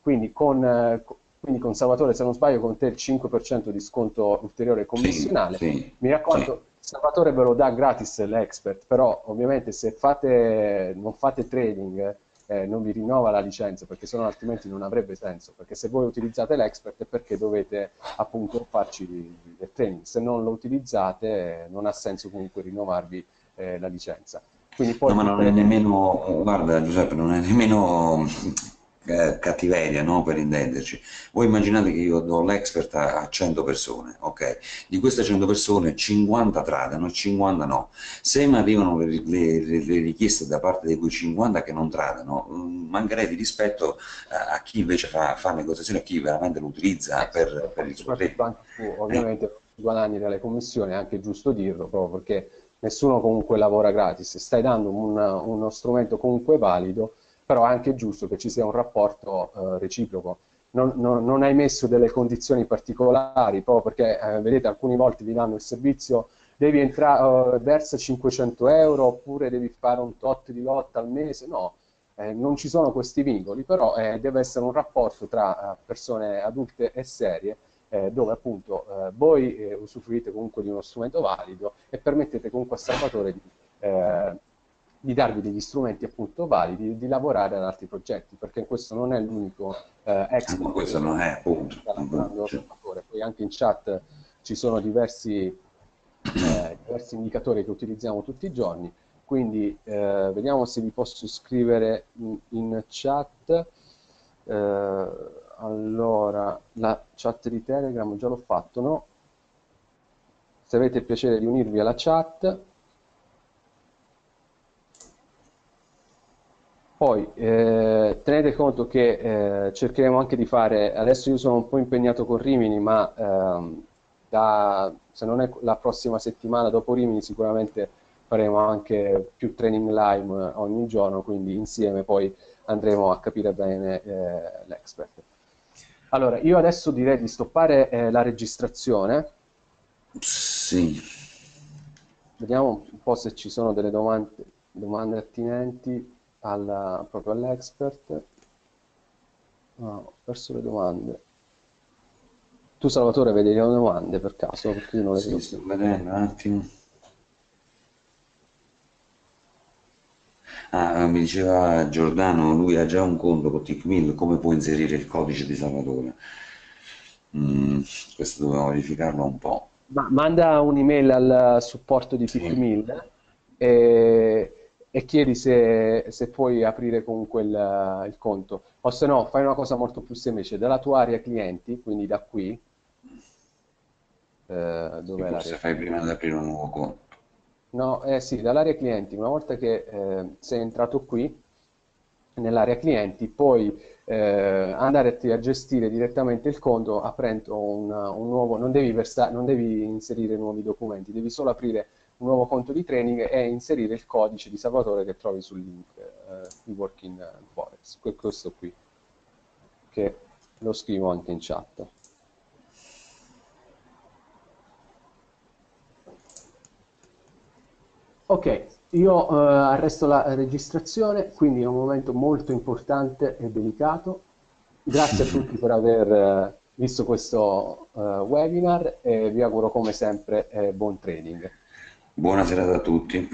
quindi con, quindi con Salvatore, se non sbaglio, con te il 5% di sconto ulteriore commissionale. Sì, sì, Mi raccomando, sì. Salvatore ve lo dà gratis l'expert, però ovviamente se fate, non fate trading eh, non vi rinnova la licenza perché sennò altrimenti non avrebbe senso, perché se voi utilizzate l'expert è perché dovete appunto farci del training, se non lo utilizzate non ha senso comunque rinnovarvi eh, la licenza. Quindi poi no, ma non è nemmeno, guarda Giuseppe, non è nemmeno eh, cattiveria, no? per intenderci. Voi immaginate che io do l'expert a 100 persone, ok? Di queste 100 persone 50 tradano e 50 no. Se mi arrivano le, le, le, richieste da parte di quei 50 che non tradano, mm, mancherei di rispetto a, a chi invece fa, fa negoziazioni, a chi veramente lo utilizza per, per il suo tempo. Ovviamente eh. guadagni dalle commissioni, è anche giusto dirlo, proprio perché nessuno comunque lavora gratis, stai dando un, uno strumento comunque valido però è anche giusto che ci sia un rapporto eh, reciproco. Non, non, non, hai messo delle condizioni particolari, proprio perché, eh, vedete, alcune volte vi danno il servizio, devi entrare, uh, versa 500 euro, oppure devi fare un tot di lotta al mese, no, eh, non ci sono questi vincoli, però eh, deve essere un rapporto tra uh, persone adulte e serie, eh, dove appunto voi usufruite comunque di uno strumento valido e permettete comunque a Salvatore di di darvi degli strumenti appunto validi di lavorare ad altri progetti, perché questo non è l'unico eh, expert. No, questo non è appunto. Poi anche in chat ci sono diversi, eh, diversi indicatori che utilizziamo tutti i giorni, quindi eh, vediamo se vi posso scrivere in, in chat. Eh, allora, la chat di Telegram già l'ho fatto, no? Se avete il piacere di unirvi alla chat, Poi eh, tenete conto che eh, cercheremo anche di fare, adesso io sono un po' impegnato con Rimini, ma ehm, da, se non è la prossima settimana dopo Rimini sicuramente faremo anche più training live ogni giorno, quindi insieme poi andremo a capire bene eh, l'expert. Allora, io adesso direi di stoppare eh, la registrazione. Sì. Vediamo un po' se ci sono delle domande, domande attinenti alla, proprio all'expert. Ah, ho perso le domande. Tu Salvatore vedi le domande per caso? Perché io non le sì, sto vedendo un attimo. Ah, mi diceva Giordano, lui ha già un conto con TickMill, come può inserire il codice di Salvatore? Mm, questo dobbiamo verificarlo un po'. Ma manda un'email al supporto di sì. TickMill e e chiedi se, se puoi aprire comunque il, il, conto. O se no, fai una cosa molto più semplice, dalla tua area clienti, quindi da qui, eh, dove forse fai prima di aprire un nuovo conto. No, eh sì, dall'area clienti, una volta che eh, sei entrato qui, nell'area clienti, puoi eh, andare a, gestire direttamente il conto aprendo un, un nuovo, non devi, non devi inserire nuovi documenti, devi solo aprire un nuovo conto di training e inserire il codice di Salvatore che trovi sul link eh, di Working Forex, questo qui, che lo scrivo anche in chat. Ok, io eh, arresto la registrazione, quindi è un momento molto importante e delicato. Grazie a tutti per aver eh, visto questo eh, webinar e vi auguro come sempre eh, buon trading. Buona serata a tutti.